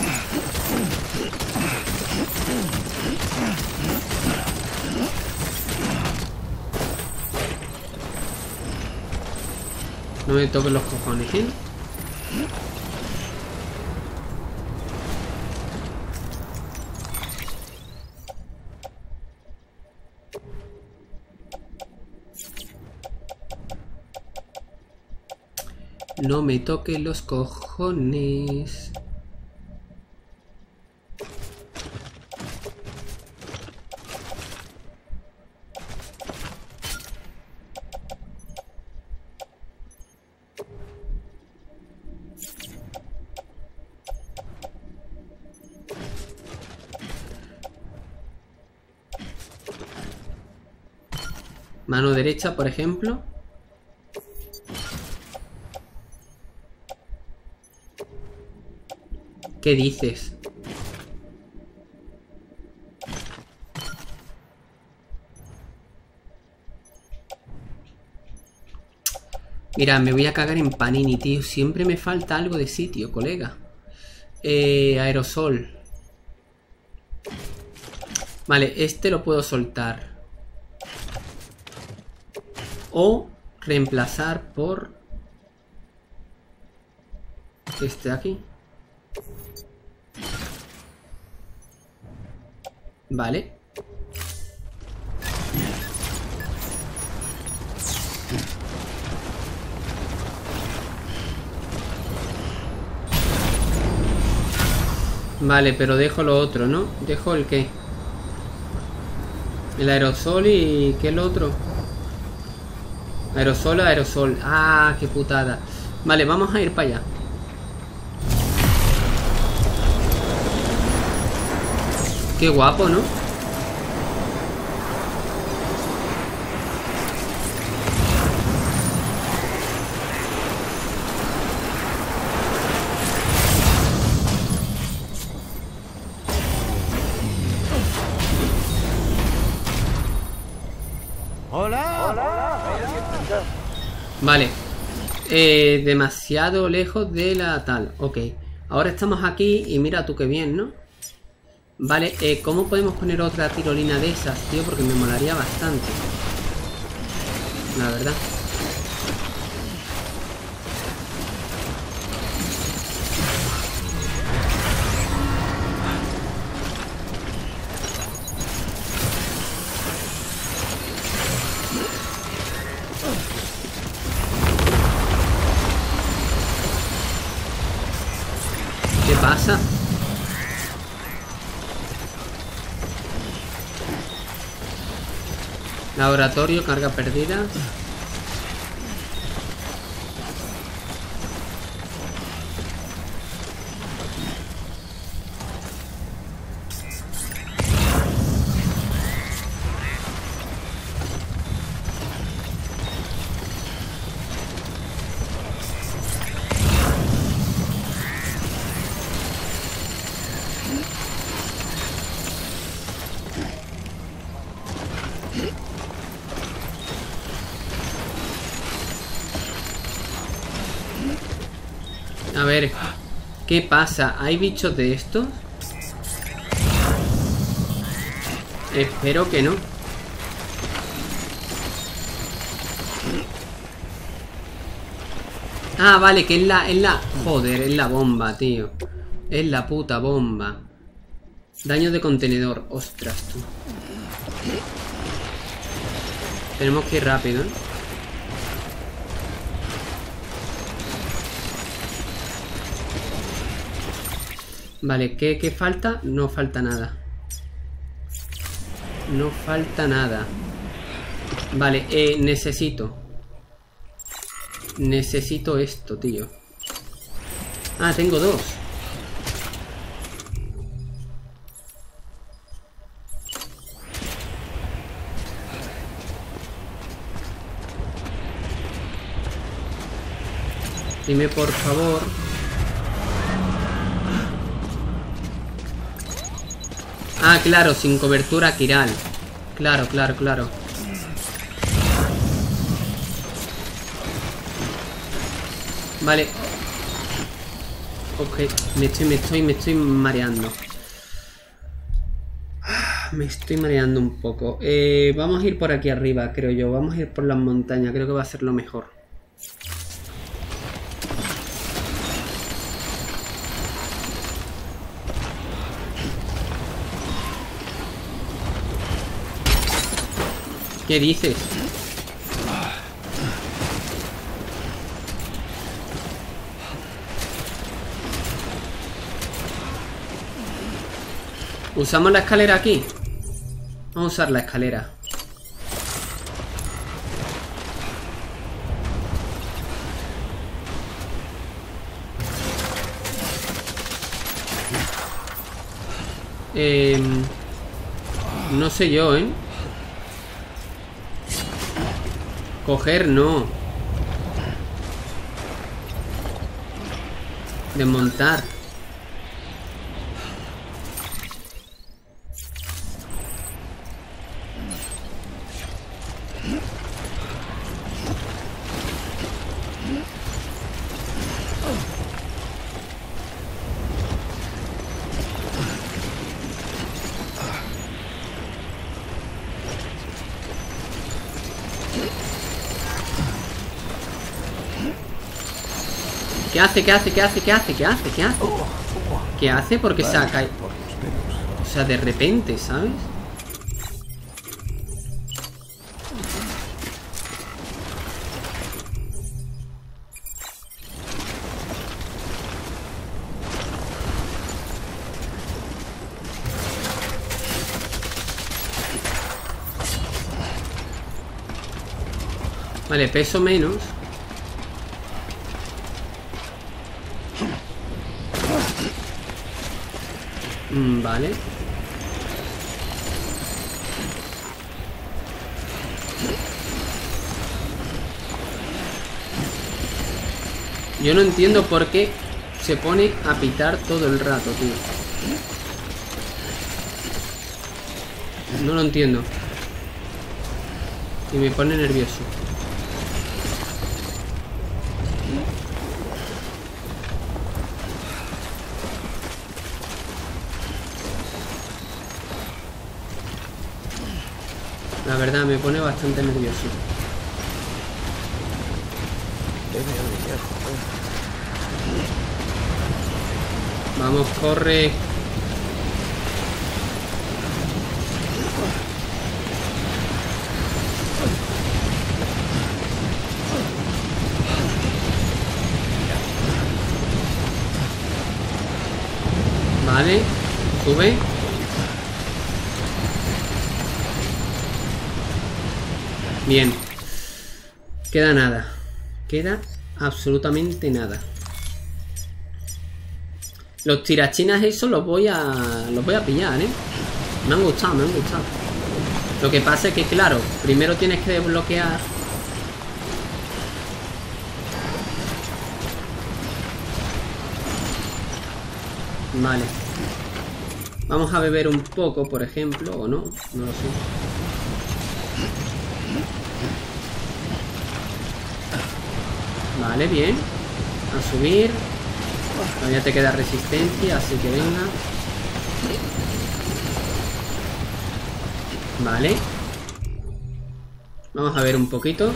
No me toquen los cojones, ¿eh? No me toque los cojones. Mano derecha, por ejemplo. ¿Qué dices? Mira, me voy a cagar en Panini, tío. Siempre me falta algo de sitio, colega. Eh, aerosol. Vale, este lo puedo soltar. O reemplazar por... Este de aquí. Vale. Vale, pero dejo lo otro, ¿no? Dejo el qué. El aerosol y... ¿Qué es lo otro? Aerosol, aerosol. Ah, qué putada. Vale, vamos a ir para allá. Qué guapo, ¿no? Vale. Eh, demasiado lejos de la tal. Ok. Ahora estamos aquí y mira tú qué bien, ¿no? Vale, eh, ¿cómo podemos poner otra tirolina de esas, tío? Porque me molaría bastante. La verdad. Laboratorio, carga perdida. ¿Qué pasa? ¿Hay bichos de estos? Espero que no. Ah, vale, que es la, es la... Joder, es la bomba, tío. Es la puta bomba. Daño de contenedor. Ostras, tú. Tenemos que ir rápido, ¿eh? Vale, ¿qué, ¿qué falta? No falta nada. No falta nada. Vale, eh, necesito. Necesito esto, tío. Ah, tengo dos. Dime por favor. Ah, claro, sin cobertura Kiral. Claro, claro, claro. Vale. Ok, me estoy, me estoy, me estoy mareando. Ah, Me estoy mareando un poco. Eh, vamos a ir por aquí arriba, creo yo. Vamos a ir por las montañas, creo que va a ser lo mejor. ¿Qué dices? ¿Usamos la escalera aquí? Vamos a usar la escalera. Eh, no sé yo, ¿eh? Coger no. Desmontar. Hace? ¿Qué hace? ¿Qué hace? ¿Qué hace? ¿Qué hace? ¿Qué hace? ¿Qué hace? Porque se ha caído. O sea, de repente, ¿sabes? Vale, peso menos. Mm, vale. Yo no entiendo por qué se pone a pitar todo el rato, tío. No lo entiendo. Y me pone nervioso. La verdad, me pone bastante nervioso. Vamos, corre. Vale, sube. Bien. Queda nada. Queda absolutamente nada. Los tirachinas esos los voy a. los voy a pillar, ¿eh? Me han gustado, me han gustado. Lo que pasa es que, claro, primero tienes que desbloquear. Vale. Vamos a beber un poco, por ejemplo, o no, no lo sé. Vale, bien. A subir. Todavía te queda resistencia, así que venga. Vale. Vamos a ver un poquito.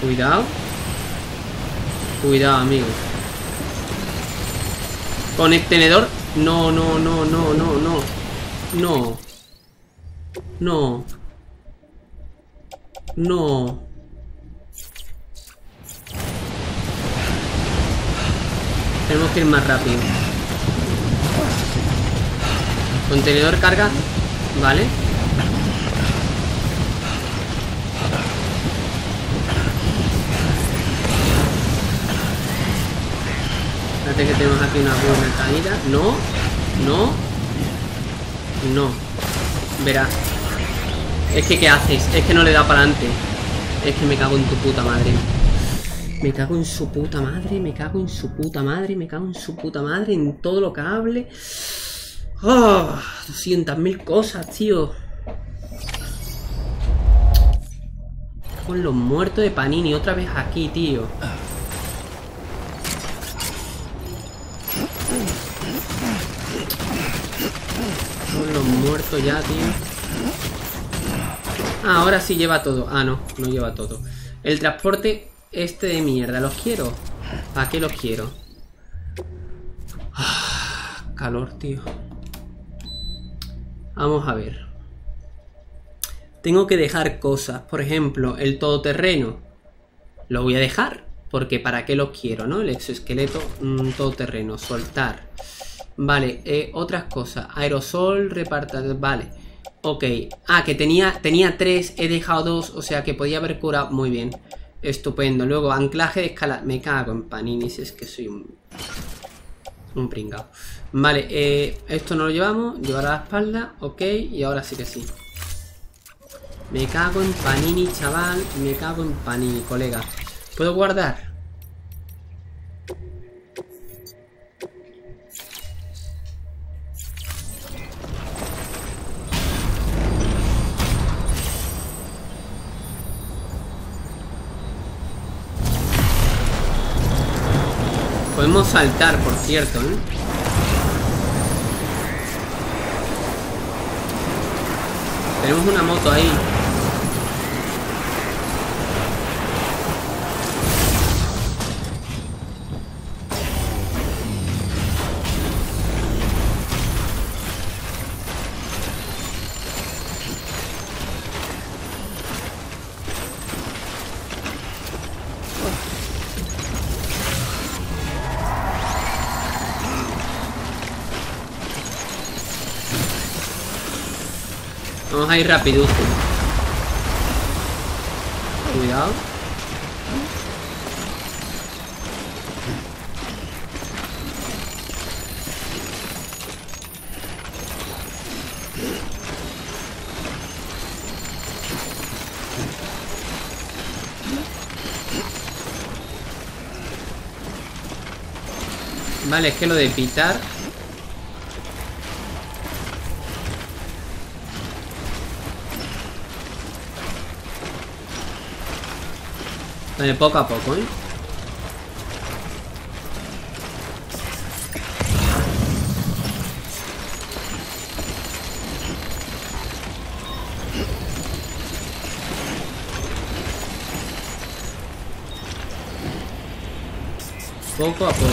Cuidado. Cuidado, amigo. Con el tenedor. No, no, no, no, no, no. No. No. No. Tenemos que ir más rápido. Contenedor carga. Vale. Que tenemos aquí una buena caída. No. No. No. Verás. Es que ¿qué haces? Es que no le da para adelante. Es que me cago en tu puta madre. Me cago en su puta madre, me cago en su puta madre, me cago en su puta madre, en todo lo que hable. Oh, 200.000 cosas, tío. Con los muertos de Panini, otra vez aquí, tío. Los muertos ya, tío. Ah, ahora sí lleva todo. Ah, no, no lleva todo. El transporte este de mierda, ¿los quiero? ¿Para qué los quiero? Ah, calor, tío. Vamos a ver. Tengo que dejar cosas. Por ejemplo, el todoterreno. Lo voy a dejar. Porque ¿para qué lo quiero, no? El exoesqueleto mm, todoterreno. Soltar. Vale, eh, otras cosas. Aerosol, reparta... Vale. Ok. Ah, que tenía, tenía tres, he dejado dos. O sea que podía haber curado. Muy bien. Estupendo. Luego, anclaje de escala. Me cago en paninis. Es que soy un... Un pringao. Vale, eh, esto no lo llevamos. Llevar a la espalda. Ok. Y ahora sí que sí. Me cago en panini, chaval. Me cago en panini, colega. ¿Puedo guardar? Podemos saltar, por cierto. ¿eh? Tenemos una moto ahí. Vamos a ir. Cuidado. Vale, es que lo de pitar Vale, poco a poco, ¿eh? Poco a poco.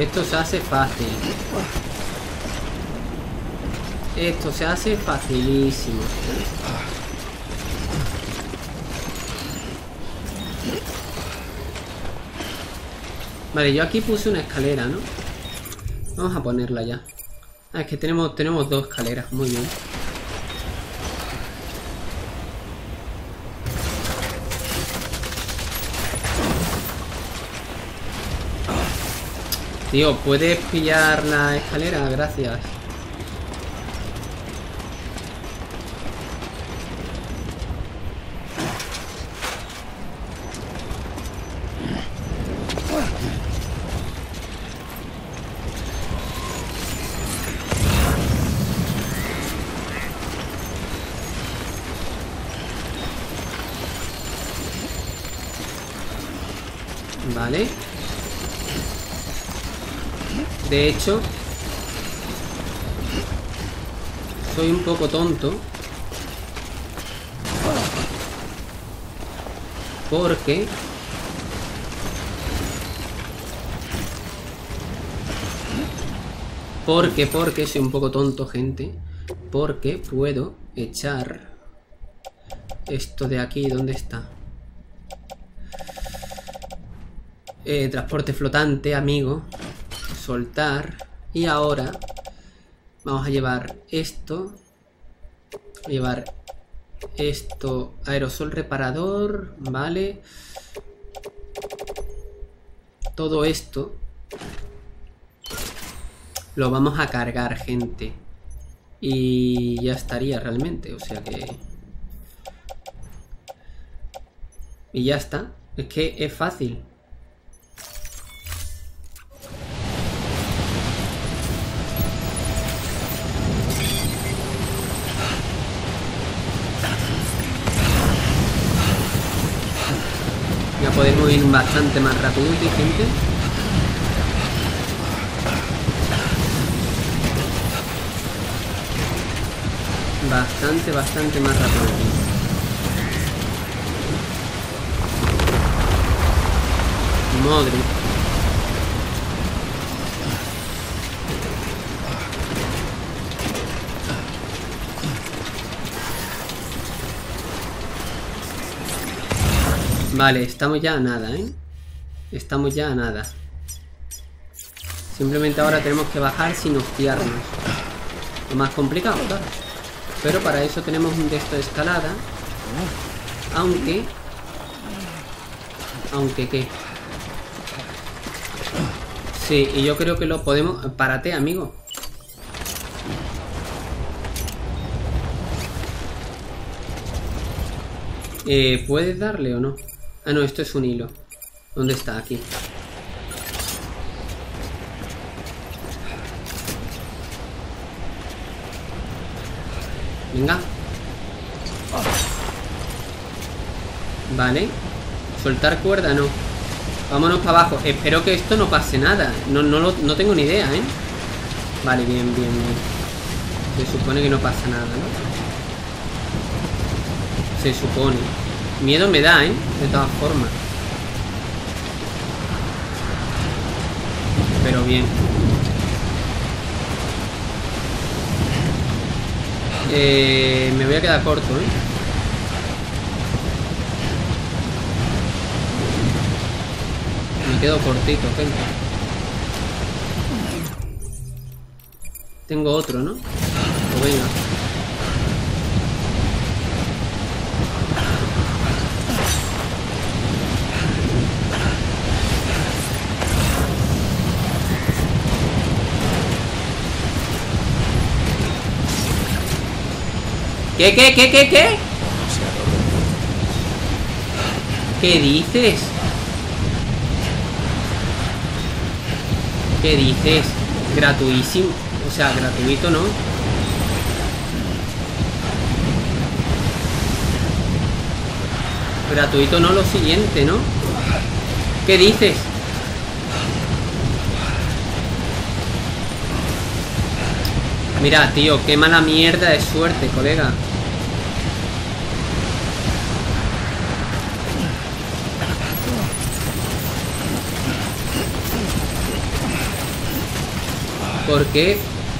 Esto se hace fácil. Esto se hace facilísimo. Vale, yo aquí puse una escalera, ¿no? Vamos a ponerla ya. Ah, es que tenemos, tenemos dos escaleras. Muy bien. Tío, ¿puedes pillar la escalera? Gracias. Vale. De hecho, soy un poco tonto. Porque... Porque, porque soy un poco tonto, gente. Porque puedo echar esto de aquí. ¿Dónde está? Eh, transporte flotante, amigo. Soltar. Y ahora vamos a llevar esto. Llevar esto. Aerosol reparador. Vale. Todo esto. Lo vamos a cargar, gente. Y ya estaría realmente. O sea que... Y ya está. Es que es fácil. Podemos ir bastante más rápido, gente. Bastante, bastante más rápido. Madre. Vale, estamos ya a nada, ¿eh? Estamos ya a nada. Simplemente ahora tenemos que bajar sin hostiarnos. Lo más complicado, claro. Pero para eso tenemos un texto de escalada. Aunque... Aunque qué. Sí, y yo creo que lo podemos... Párate, amigo. Eh, ¿Puedes darle o no? Ah, no, esto es un hilo. ¿Dónde está? Aquí. Venga. Vale. Soltar cuerda, no. Vámonos para abajo. Espero que esto no pase nada. No, no, no tengo ni idea, ¿eh? Vale, bien, bien, bien. Se supone que no pasa nada, ¿no? Se supone. Miedo me da, ¿eh? De todas formas. Pero bien. Eh, me voy a quedar corto, ¿eh? Me quedo cortito, gente. Tengo otro, ¿no? Pues venga. ¿Qué, qué, qué, qué, qué? ¿Qué dices? ¿Qué dices? Gratuísimo. O sea, gratuito, ¿no? Gratuito no lo siguiente, ¿no? ¿Qué dices? Mira, tío, qué mala mierda de suerte, colega. ¿Por qué?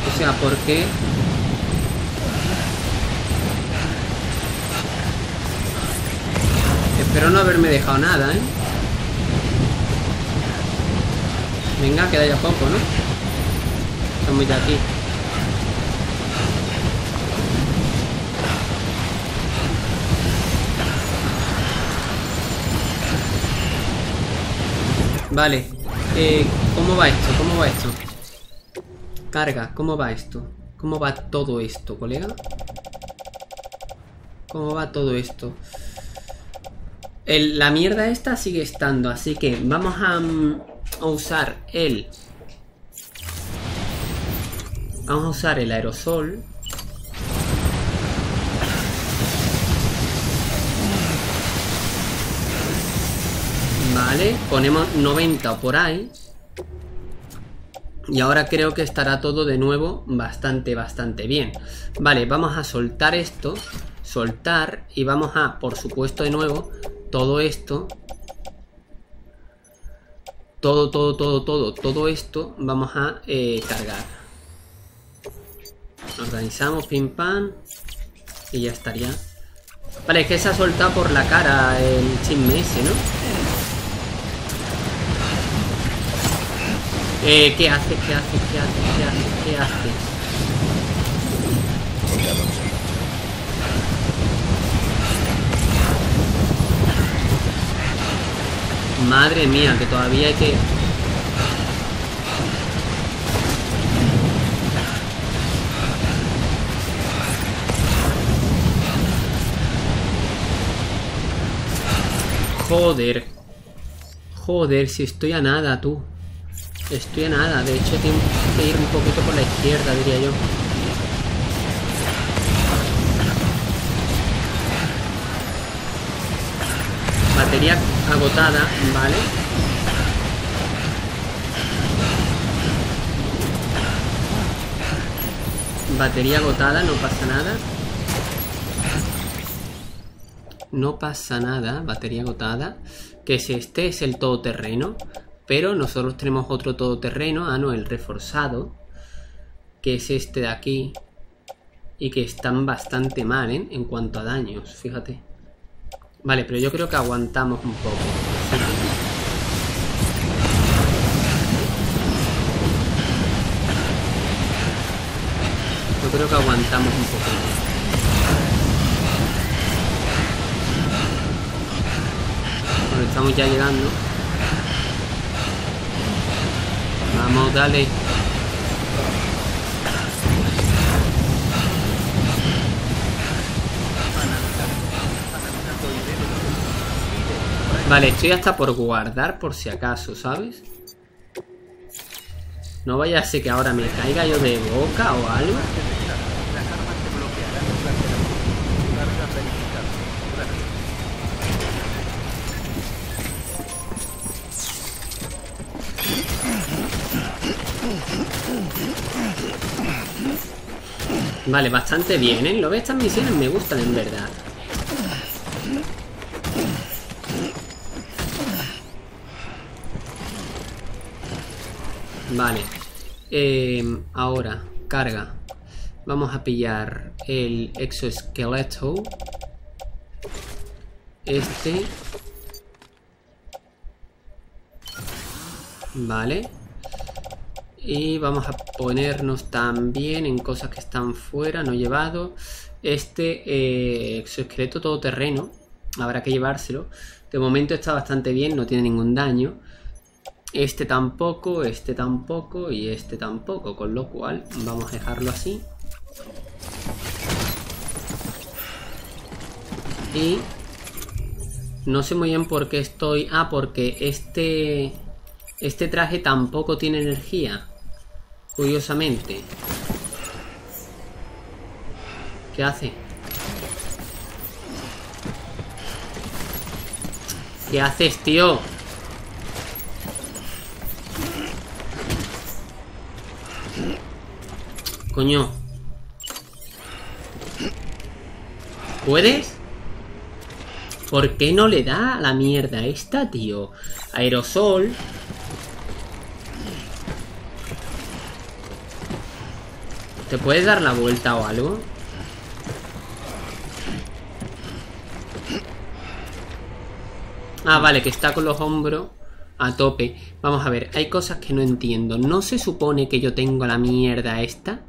O sea, ¿por qué? Espero no haberme dejado nada, ¿eh? Venga, queda ya poco, ¿no? Estamos ya aquí. Vale. Eh, ¿Cómo va esto? ¿Cómo va esto? Carga, ¿cómo va esto? ¿Cómo va todo esto, colega? ¿Cómo va todo esto? la mierda esta sigue estando, así que vamos a, mm, a, usar el... Vamos a usar el aerosol. Vale, ponemos 90 por ahí. Y ahora creo que estará todo de nuevo bastante, bastante bien. Vale, vamos a soltar esto. Soltar. Y vamos a, por supuesto, de nuevo, todo esto. Todo, todo, todo, todo, todo esto vamos a eh, cargar. Organizamos, pim pam. Y ya estaría. Vale, es que se ha soltado por la cara el chisme ese, ¿no? Eh, ¿qué hace? ¿Qué hace? ¿Qué hace? ¿Qué hace? ¿Qué hace? Madre mía, que todavía hay que... Joder. Joder, si estoy a nada, tú. Estoy a nada, de hecho tengo que ir un poquito por la izquierda, diría yo. Batería agotada, vale. Batería agotada, no pasa nada. No pasa nada, batería agotada. Que si este es el todoterreno. Pero nosotros tenemos otro todoterreno, ah no, el reforzado, que es este de aquí, y que están bastante mal ¿eh? en cuanto a daños, fíjate. Vale, pero yo creo que aguantamos un poco. Yo creo que aguantamos un poco. Bueno, estamos ya llegando. Vamos, dale. Vale, estoy hasta por guardar por si acaso, ¿sabes? No vaya a ser que ahora me caiga yo de boca o algo. Vale, bastante bien, ¿eh? Lo ves, estas misiones me gustan en verdad. Vale. Eh, ahora, carga. Vamos a pillar el exoesqueleto. Este. Vale. Y vamos a ponernos también en cosas que están fuera, no llevado. Este eh, exoesqueleto todoterreno. Habrá que llevárselo. De momento está bastante bien, no tiene ningún daño. Este tampoco, este tampoco y este tampoco. Con lo cual vamos a dejarlo así. Y... No sé muy bien por qué estoy... Ah, porque este... Este traje tampoco tiene energía. Curiosamente. ¿Qué hace? ¿Qué haces, tío? Coño. ¿Puedes? ¿Por qué no le da la mierda esta, tío? Aerosol. ¿Te puedes dar la vuelta o algo? Ah, vale, que está con los hombros a tope. Vamos a ver, hay cosas que no entiendo. ¿No se supone que yo tengo la mierda esta?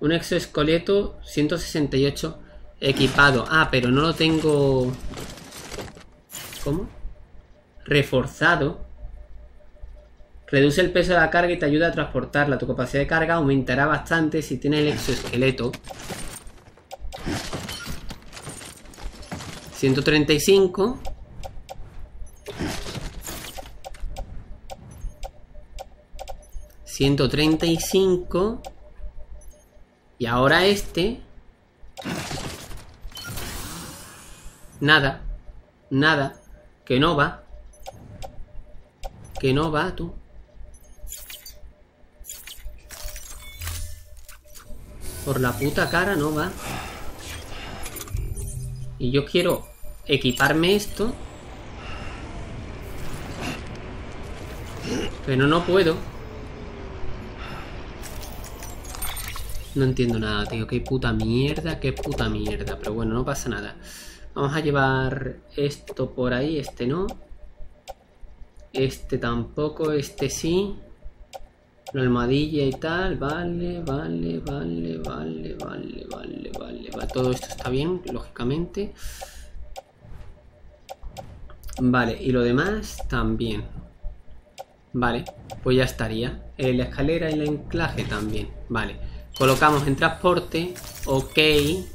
Un exoesqueleto 168 equipado. Ah, pero no lo tengo... ¿Cómo? Reforzado. Reduce el peso de la carga y te ayuda a transportarla. Tu capacidad de carga aumentará bastante si tienes el exoesqueleto. 135. ¿135? Y ahora este... Nada. Nada. Que no va. Que no va, tú. Por la puta cara no va. Y yo quiero equiparme esto. Pero no puedo. No entiendo nada, tío. Qué puta mierda, qué puta mierda. Pero bueno, no pasa nada. Vamos a llevar esto por ahí, este no. Este tampoco, este sí. La almohadilla y tal, vale, vale, vale, vale, vale, vale, vale, vale. Todo esto está bien, lógicamente. Vale, y lo demás también. Vale, pues ya estaría. Eh, la escalera y el anclaje también. Vale, colocamos en transporte. Ok. Y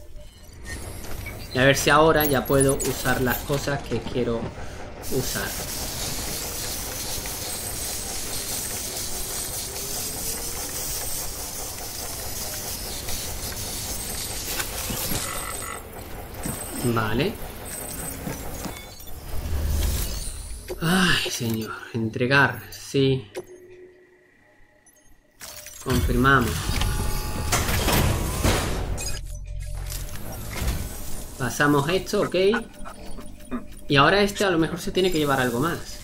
a ver si ahora ya puedo usar las cosas que quiero usar. Vale. Ay, señor. Entregar, sí. Confirmamos. Pasamos esto, ok. Y ahora este a lo mejor se tiene que llevar algo más.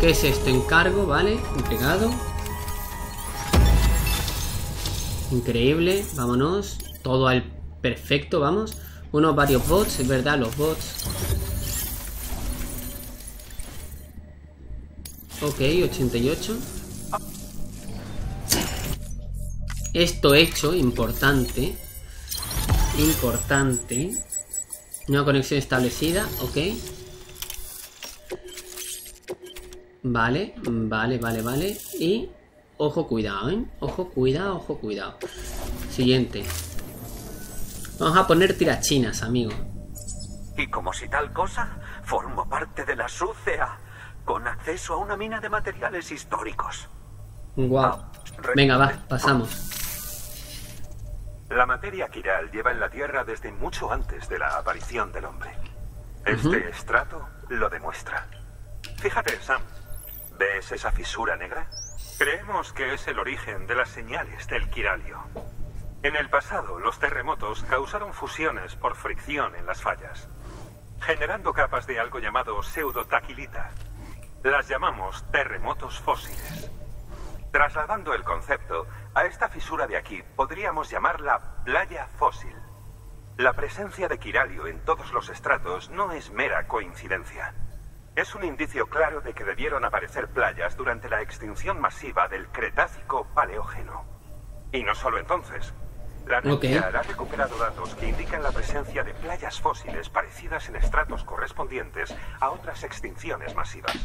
¿Qué es esto? Encargo, vale. Entregado. Increíble. Vámonos. Todo al perfecto, vamos. Unos varios bots, es verdad, los bots. Ok, 88. Esto hecho, importante. Importante. Una conexión establecida, ok. Vale, vale, vale, vale. Y ojo, cuidado, ¿eh? Ojo, cuidado, ojo, cuidado. Siguiente. Vamos a poner tirachinas, amigo. Y como si tal cosa, formo parte de la SUCEA, con acceso a una mina de materiales históricos. Guau. Venga, va, pasamos. La materia quiral lleva en la Tierra desde mucho antes de la aparición del hombre. Este estrato lo demuestra. Fíjate, Sam. ¿Ves esa fisura negra? Creemos que es el origen de las señales del Kiralio. En el pasado, los terremotos causaron fusiones por fricción en las fallas, generando capas de algo llamado pseudotaquilita. Las llamamos terremotos fósiles. Trasladando el concepto a esta fisura de aquí, podríamos llamarla playa fósil. La presencia de Kiralio en todos los estratos no es mera coincidencia. Es un indicio claro de que debieron aparecer playas durante la extinción masiva del Cretácico Paleógeno. Y no solo entonces. La NERCIAR ha recuperado datos que indican la presencia de playas fósiles parecidas en estratos correspondientes a otras extinciones masivas.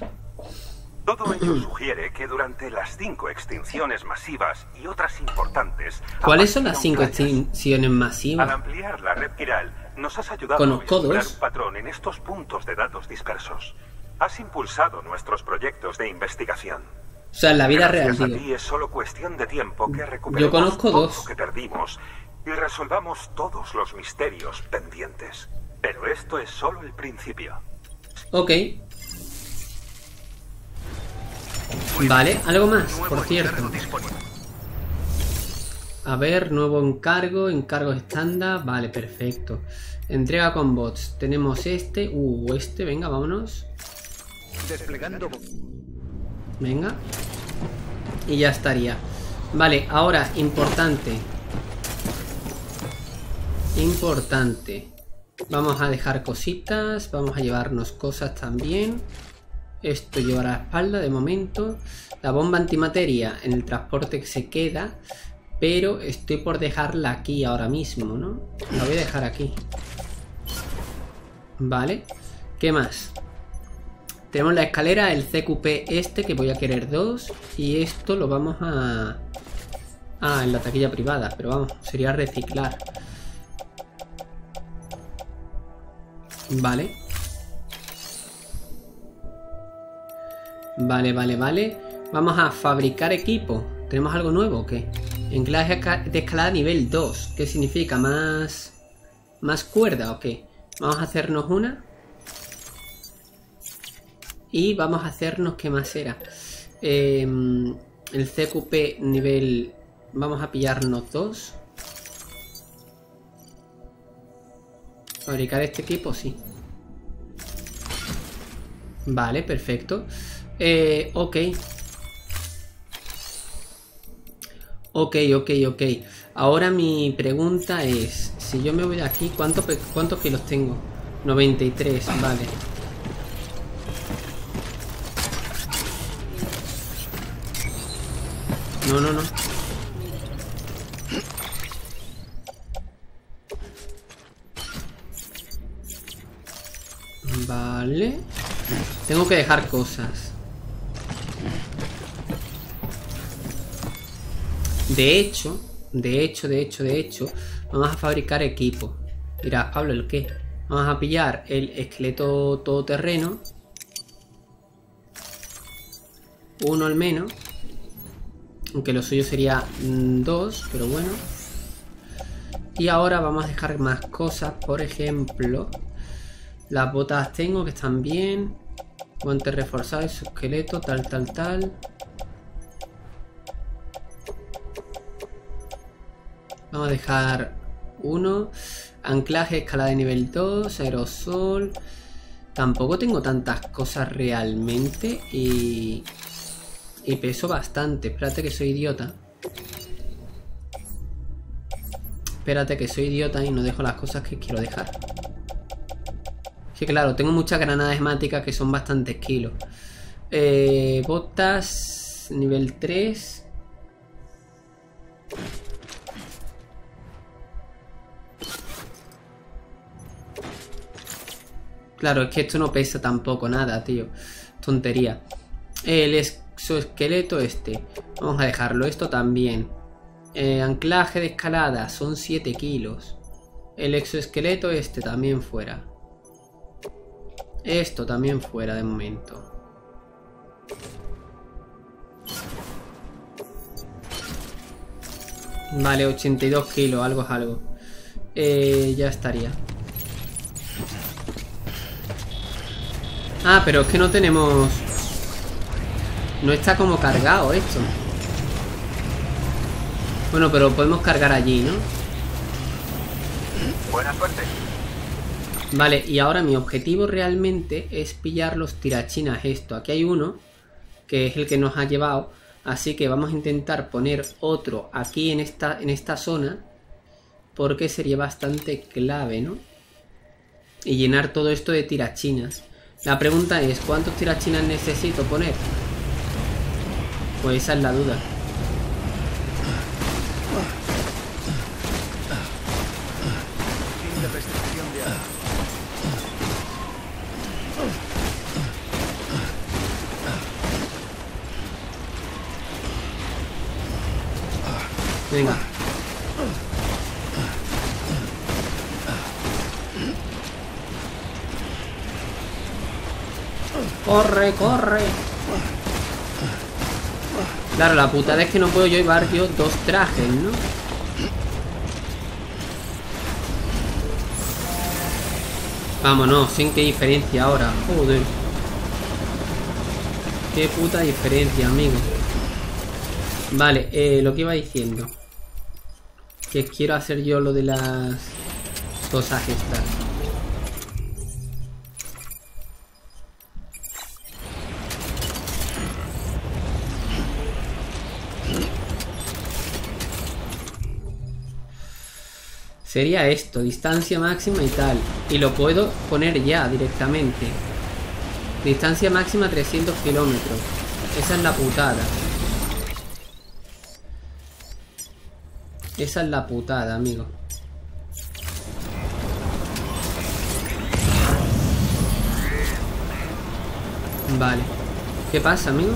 Todo ello sugiere que durante las cinco extinciones masivas y otras importantes... ¿Cuáles son las cinco extinciones masivas? Al ampliar la red Kiral, nos has ayudado a vislumbrar un patrón en estos puntos de datos dispersos. Has impulsado nuestros proyectos de investigación. O sea, en la vida real, a ti es solo cuestión de tiempo que recuperemos Yo conozco todo dos. lo que perdimos y resolvamos todos los misterios pendientes. Pero esto es solo el principio. Ok. Vale, algo más, por cierto. A ver, nuevo encargo, encargos estándar. Vale, perfecto. Entrega con bots. Tenemos este. Uh, este, venga, vámonos. Desplegando. Venga. Y ya estaría. Vale, ahora, importante. Importante. Vamos a dejar cositas. Vamos a llevarnos cosas también. Esto llevará a la espalda de momento. La bomba antimateria en el transporte que se queda. Pero estoy por dejarla aquí ahora mismo, ¿no? La voy a dejar aquí. Vale. ¿Qué más? Tenemos la escalera, el CQP este, que voy a querer dos. Y esto lo vamos a... Ah, en la taquilla privada. Pero vamos, sería reciclar. Vale. Vale, vale, vale. Vamos a fabricar equipo. ¿Tenemos algo nuevo o qué? Enclaje de escalada nivel 2. ¿Qué significa? ¿Más, más cuerda o qué? Vamos a hacernos una. Y vamos a hacernos, ¿qué más era? Eh, el CQP nivel... Vamos a pillarnos dos. Fabricar este equipo, sí. Vale, perfecto. Eh, ok. Ok, ok, ok. Ahora mi pregunta es, si yo me voy de aquí, ¿cuántos, cuántos kilos tengo? 93, vale. No, no, no. Vale. Tengo que dejar cosas. De hecho, de hecho, de hecho, de hecho, vamos a fabricar equipo. Mira, Pablo, ¿el qué? Vamos a pillar el esqueleto todoterreno. Uno al menos. Aunque lo suyo sería mm, dos, pero bueno. Y ahora vamos a dejar más cosas. Por ejemplo, las botas tengo que están bien. Guantes reforzados, esqueleto, tal, tal, tal. Vamos a dejar uno. Anclaje, escalada de nivel 2, aerosol. Tampoco tengo tantas cosas realmente y... Y peso bastante. Espérate que soy idiota. Espérate que soy idiota y no dejo las cosas que quiero dejar. Que claro, tengo muchas granadas hemáticas que son bastantes kilos. Eh, botas nivel 3. Claro, es que esto no pesa tampoco nada, tío. Tontería. El exoesqueleto este. Vamos a dejarlo. Esto también. Eh, anclaje de escalada. Son 7 kilos. El exoesqueleto este también fuera. Esto también fuera de momento. Vale, 82 kilos, algo es algo. Eh, ya estaría. Ah, pero es que no tenemos... No está como cargado esto. Bueno, pero podemos cargar allí, ¿no? Buena suerte. Vale, y ahora mi objetivo realmente es pillar los tirachinas esto. Aquí hay uno, que es el que nos ha llevado. Así que vamos a intentar poner otro aquí en esta, en esta zona. Porque sería bastante clave, ¿no? Y llenar todo esto de tirachinas. La pregunta es, ¿cuántos tirachinas necesito poner? Pues esa es la duda. Venga. Corre, corre. Claro, la putada es que no puedo yo llevar yo dos trajes, ¿no? Vámonos, sin qué diferencia ahora. Joder. Qué puta diferencia, amigo. Vale, eh, lo que iba diciendo. Que quiero hacer yo lo de las cosas estas. Sería esto, distancia máxima y tal. Y lo puedo poner ya directamente. Distancia máxima 300 kilómetros. Esa es la putada. Esa es la putada, amigo. Vale. ¿Qué pasa, amigo?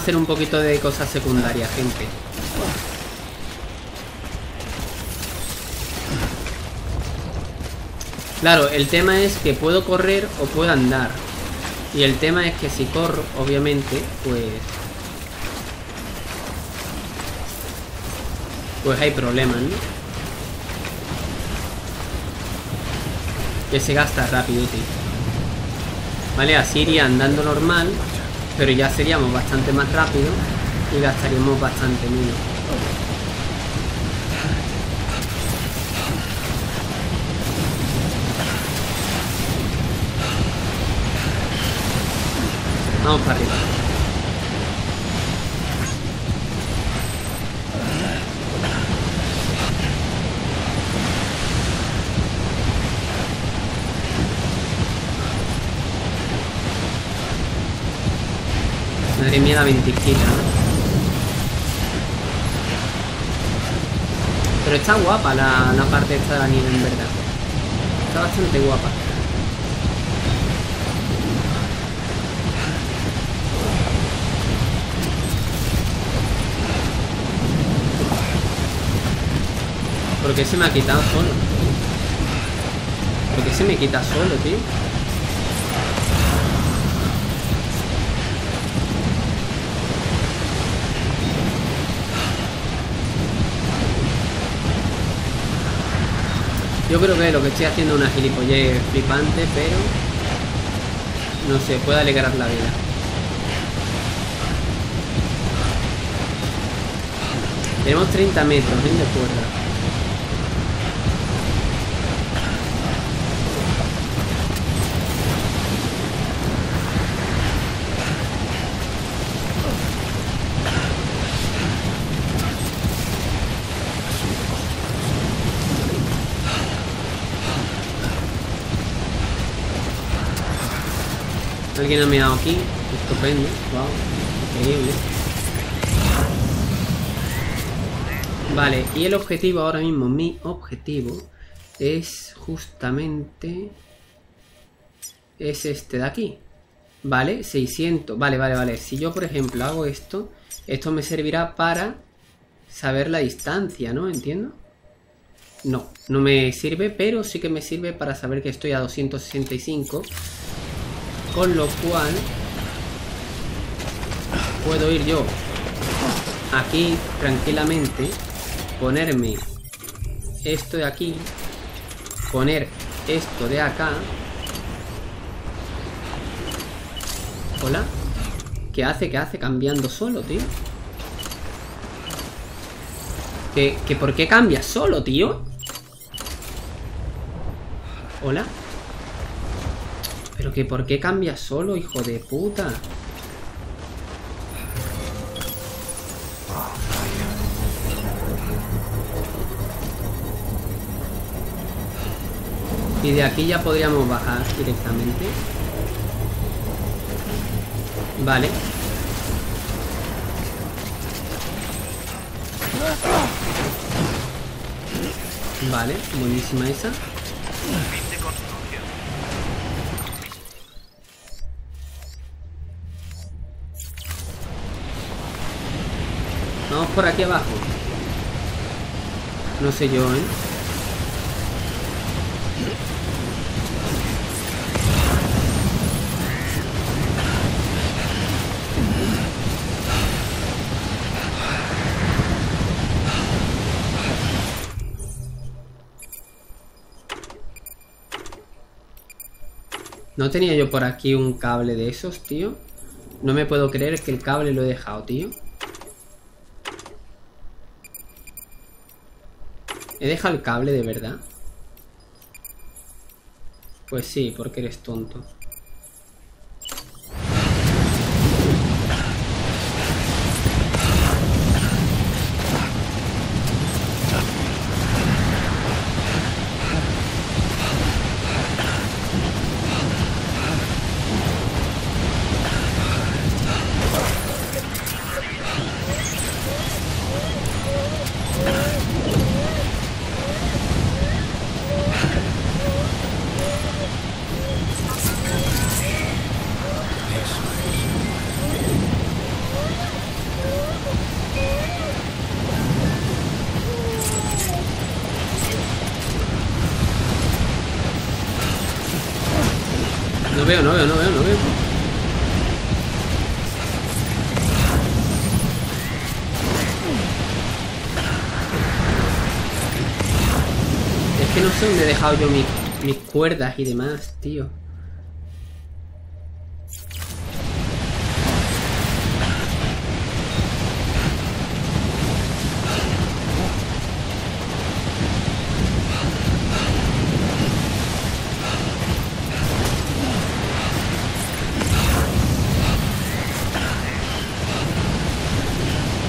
Hacer un poquito de cosas secundarias, gente. Claro, el tema es que puedo correr o puedo andar. Y el tema es que si corro, obviamente, pues... Pues hay problemas, ¿no? Que se gasta rápido, tío. Vale, así iría andando normal. Pero ya seríamos bastante más rápido y gastaríamos bastante menos. Vamos para arriba. Madre mía la ventiquita. Pero está guapa la, la parte esta de la nieve, en verdad. Está bastante guapa. ¿Por qué se me ha quitado solo? ¿Por qué se me quita solo, tío? Yo creo que lo que estoy haciendo es una gilipollez flipante, pero... No sé, puede alegrar la vida. Tenemos 30 metros, bien de cuerda. Mirado aquí. Estupendo. Wow. Increíble. Vale, y el objetivo ahora mismo, mi objetivo es justamente... Es este de aquí. Vale, 600. Vale, vale, vale. Si yo, por ejemplo, hago esto, esto me servirá para saber la distancia, ¿no? ¿Entiendo? No, no me sirve, pero sí que me sirve para saber que estoy a 265. Con lo cual... puedo ir yo aquí tranquilamente, ponerme esto de aquí, poner esto de acá. Hola. ¿Qué hace? ¿Qué hace cambiando solo, tío? ¿Que, que por qué cambia solo, tío? Hola. Pero que por qué cambia solo, hijo de puta. Y de aquí ya podríamos bajar directamente. Vale. Vale, buenísima esa. Por aquí abajo. No sé yo, ¿eh? ¿No tenía yo por aquí un cable de esos, tío? No me puedo creer que el cable lo he dejado, tío. ¿He dejado el cable de verdad? Pues sí, porque eres tonto. Dejado yo mis cuerdas y demás, tío.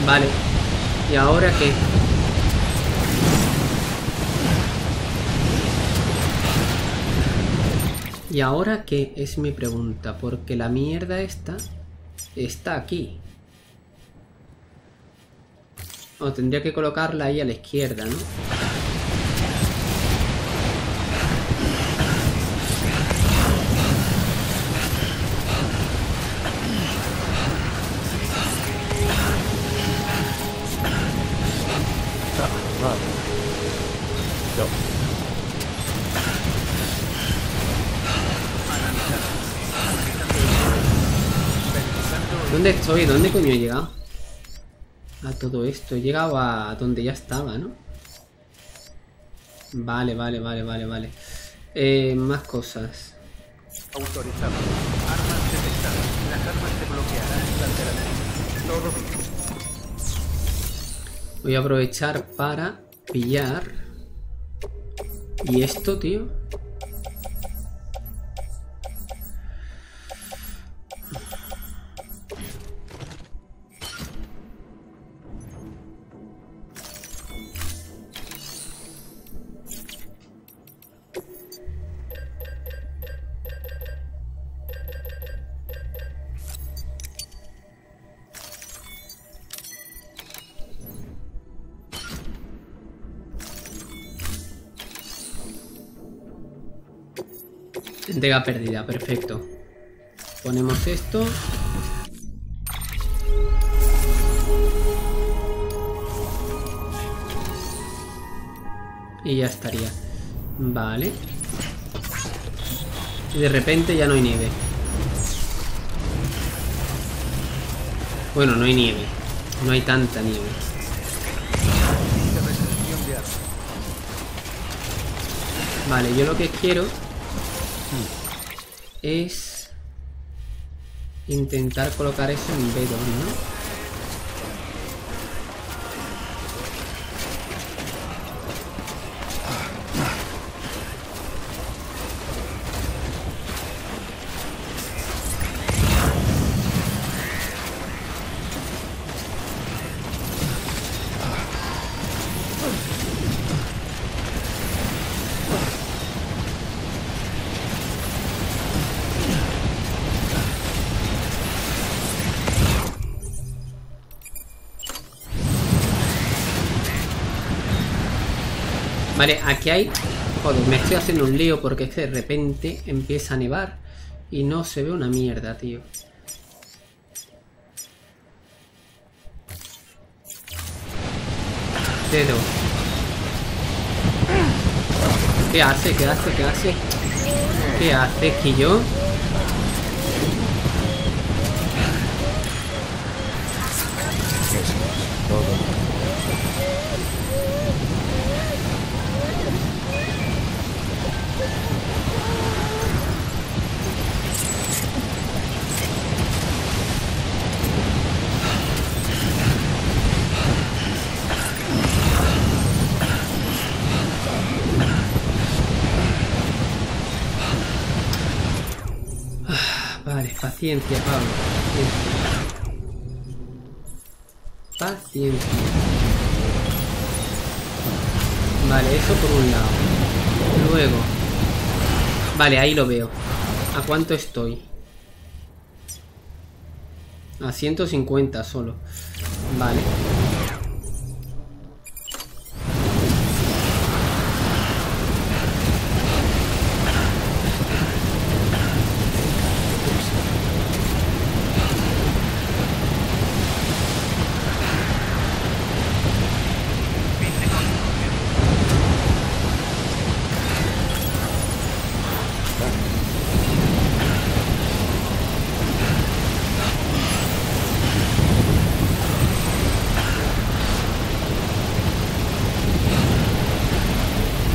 Vale. ¿Y ahora qué? ¿Y ahora qué? Es mi pregunta. Porque la mierda esta está aquí. O tendría que colocarla ahí a la izquierda, ¿no? ¿Dónde coño he llegado? A todo esto. He llegado a donde ya estaba, ¿no? Vale, vale, vale, vale, vale. Eh, más cosas. Autorizado. Armas detectadas. Las armas se bloquearán durante la Todo Voy a aprovechar para pillar. ¿Y esto, tío? Entrega perdida, perfecto. Ponemos esto. Y ya estaría. Vale. Y de repente ya no hay nieve. Bueno, no hay nieve. No hay tanta nieve. Vale, yo lo que quiero es intentar colocar eso en B2, ¿no? Vale, aquí hay... Joder, me estoy haciendo un lío porque es que de repente empieza a nevar y no se ve una mierda, tío. Dedo. ¿Qué hace? ¿Qué hace? ¿Qué hace? ¿Qué hace? ¿Que Paciencia, Pablo. Paciencia. Vale, eso por un lado. Luego. Vale, ahí lo veo. ¿A cuánto estoy? A 150 solo. Vale.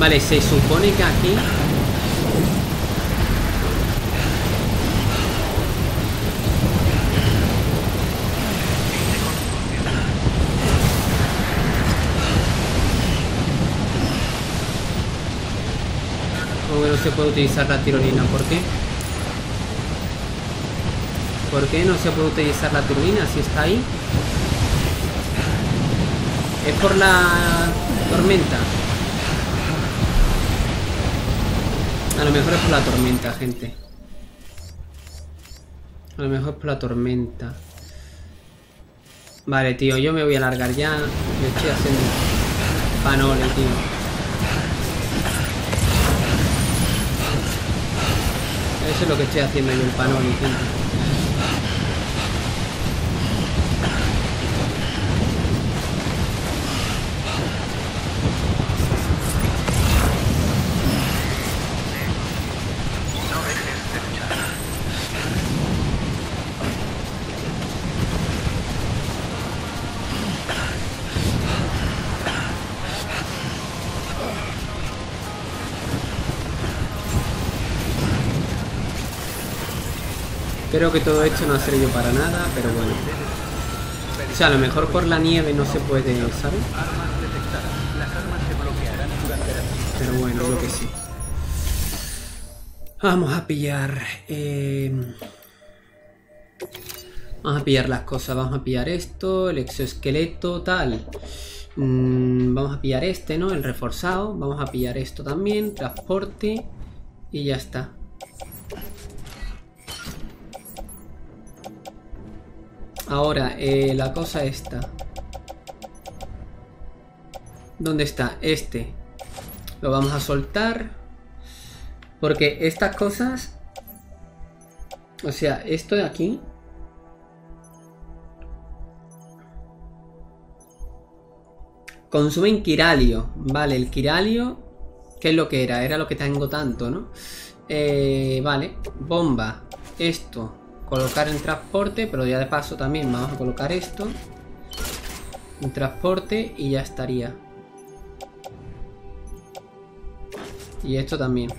Vale, se supone que aquí... ¿Cómo que no se puede utilizar la tirolina? ¿Por qué? ¿Por qué no se puede utilizar la tirolina si está ahí? Es por la tormenta. A lo mejor es por la tormenta, gente. A lo mejor es por la tormenta. Vale, tío, yo me voy a alargar ya. Yo estoy haciendo panole, tío. Eso es lo que estoy haciendo yo, el panole, gente. Creo que todo esto no ha servido para nada, pero bueno. O sea, a lo mejor por la nieve no se puede, ¿sabes? Pero bueno, lo que sí. Vamos a pillar... Eh, vamos a pillar las cosas. Vamos a pillar esto, el exoesqueleto, tal. Mm, vamos a pillar este, ¿no? El reforzado. Vamos a pillar esto también. Transporte. Y ya está. Ahora, eh, la cosa esta. ¿Dónde está? Este. Lo vamos a soltar. Porque estas cosas... O sea, esto de aquí... Consumen quiralio. Vale, el quiralio... ¿Qué es lo que era? Era lo que tengo tanto, ¿no? Eh, vale. Bomba. Esto. Colocar en transporte, pero ya de paso también vamos a colocar esto en transporte y ya estaría. Y esto también.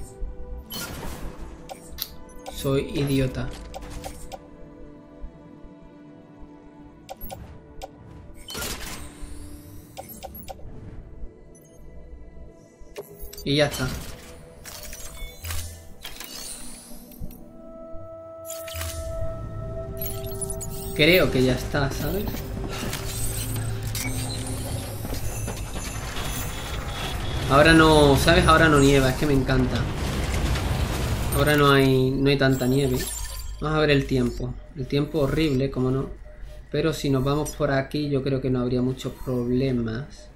Soy idiota. Y ya está. Creo que ya está, ¿sabes? Ahora no, ¿sabes? Ahora no nieva, es que me encanta. Ahora no hay, no hay tanta nieve. Vamos a ver el tiempo. El tiempo horrible, como no. Pero si nos vamos por aquí, yo creo que no habría muchos problemas.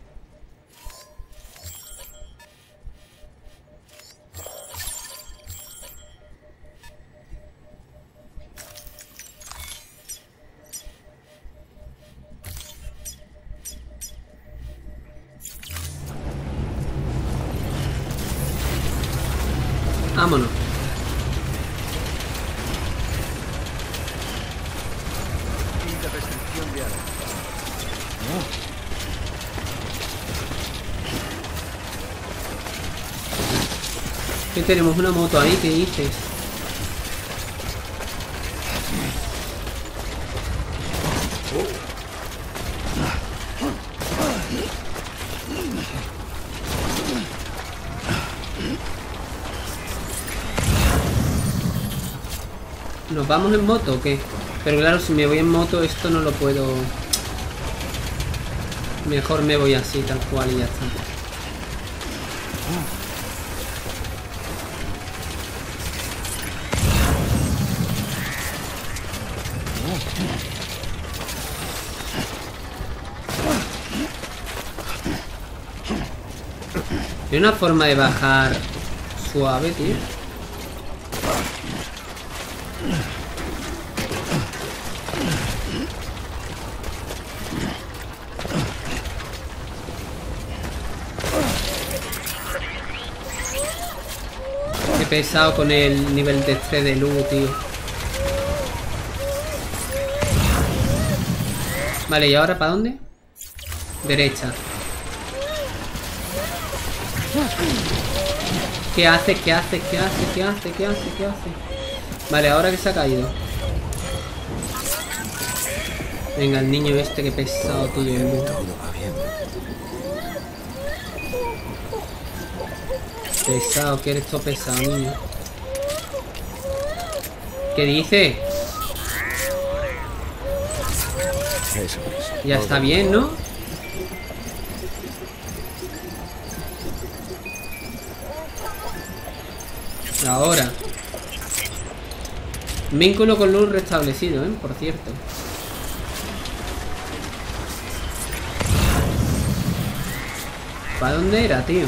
Tenemos? Una moto ahí, ¿qué dices? ¿Nos vamos en moto o qué? Pero claro, si me voy en moto esto no lo puedo... Mejor me voy así, tal cual y ya está. Una forma de bajar suave, tío. Qué pesado con el nivel de estrés de luz, tío. Vale, ¿y ahora para dónde? Derecha. ¿Qué hace? ¿Qué hace? ¿Qué hace? ¿Qué hace? ¿Qué hace? ¿Qué hace? Vale, ahora que se ha caído. Venga, el niño este que pesado, tío. Pesado, que eres todo pesado, niño. ¿Qué dice? Ya está bien, ¿no? Vínculo con luz restablecido, ¿eh? Por cierto. ¿Para dónde era, tío?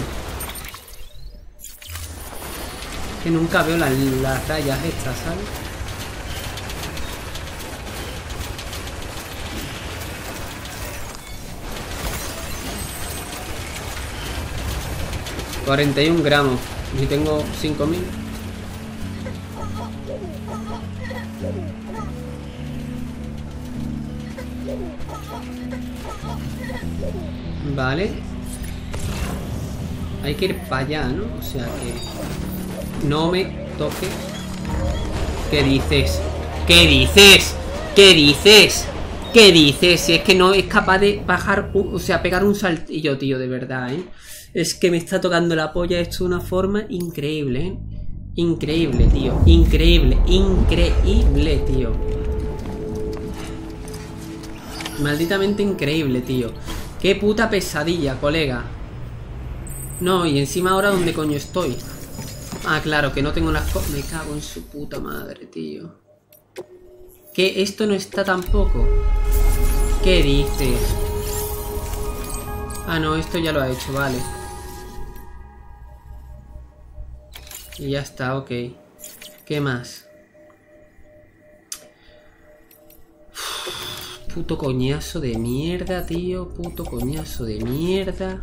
Que nunca veo las, las rayas estas, ¿sabes? ...41 gramos... ...y tengo 5.000... Vale. Hay que ir para allá, ¿no? O sea que... No me toque. ¿Qué dices? ¿Qué dices? ¿Qué dices? ¿Qué dices? Si es que no es capaz de bajar... O sea, pegar un saltillo, tío, de verdad, ¿eh? Es que me está tocando la polla esto de una forma increíble, ¿eh? Increíble, tío. Increíble, increíble, tío. Malditamente increíble, tío. Qué puta pesadilla, colega. No, y encima ahora ¿dónde coño estoy? Ah, claro, que no tengo las. Me cago en su puta madre, tío. Que esto no está tampoco. ¿Qué dices? Ah, no, esto ya lo ha hecho, vale. Y ya está, ok. ¿Qué más? Puto coñazo de mierda, tío. Puto coñazo de mierda.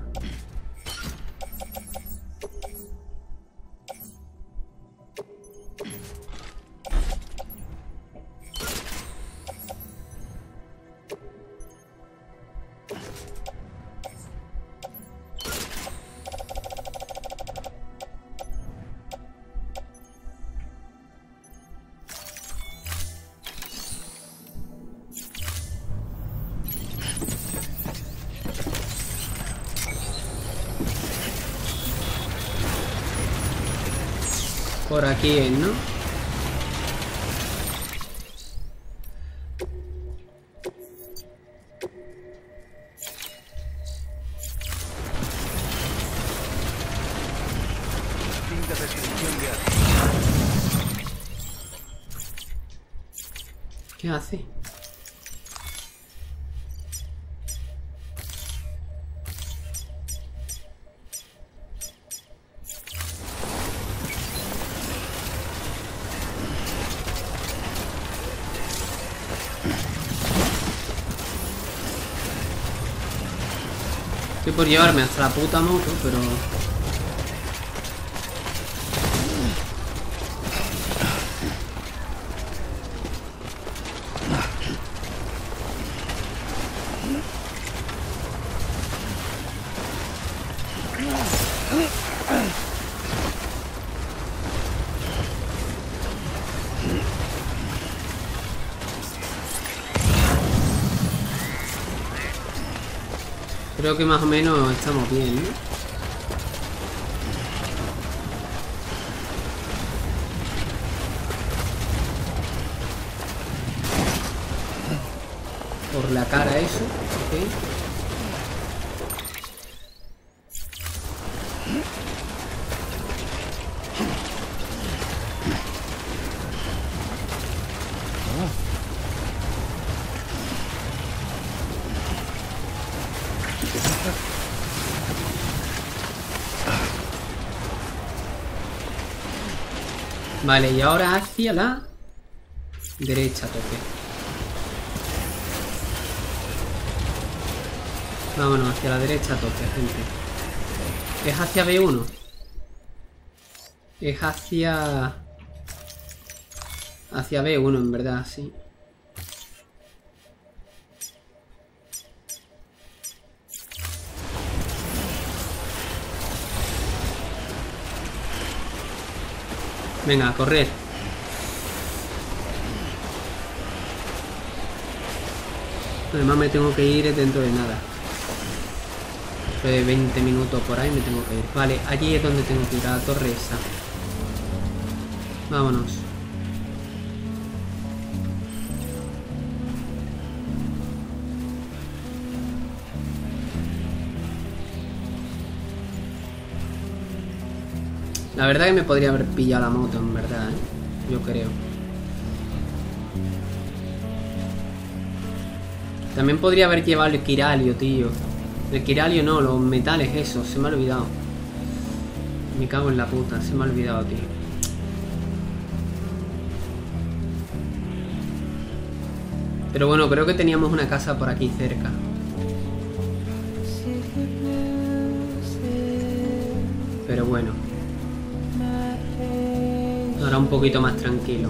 Por por llevarme hasta la puta moto, pero... que más o menos estamos bien, ¿no? Por la cara eso, ok. Vale, y ahora hacia la derecha toque. Vámonos, hacia la derecha toque, gente. ¿Es hacia B1? Es hacia... Hacia B1, en verdad, sí. Venga, a correr. Además me tengo que ir dentro de nada. De 20 minutos por ahí me tengo que ir. Vale, allí es donde tengo que ir, a la torre esa. Vámonos. La verdad que me podría haber pillado la moto, en verdad, ¿eh? Yo creo. También podría haber llevado el Kiralio, tío. El Kiralio no, los metales esos, se me ha olvidado. Me cago en la puta, se me ha olvidado, tío. Pero bueno, creo que teníamos una casa por aquí cerca. Pero bueno. Ahora un poquito más tranquilo.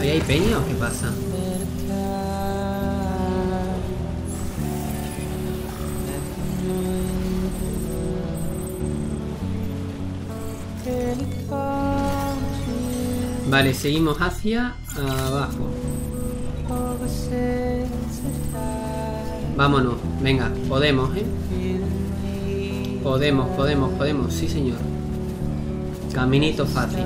¿Ahí hay peña o qué pasa? Vale, seguimos hacia abajo. Vámonos, venga, podemos, ¿eh? Podemos, podemos, podemos, sí señor. Caminito fácil.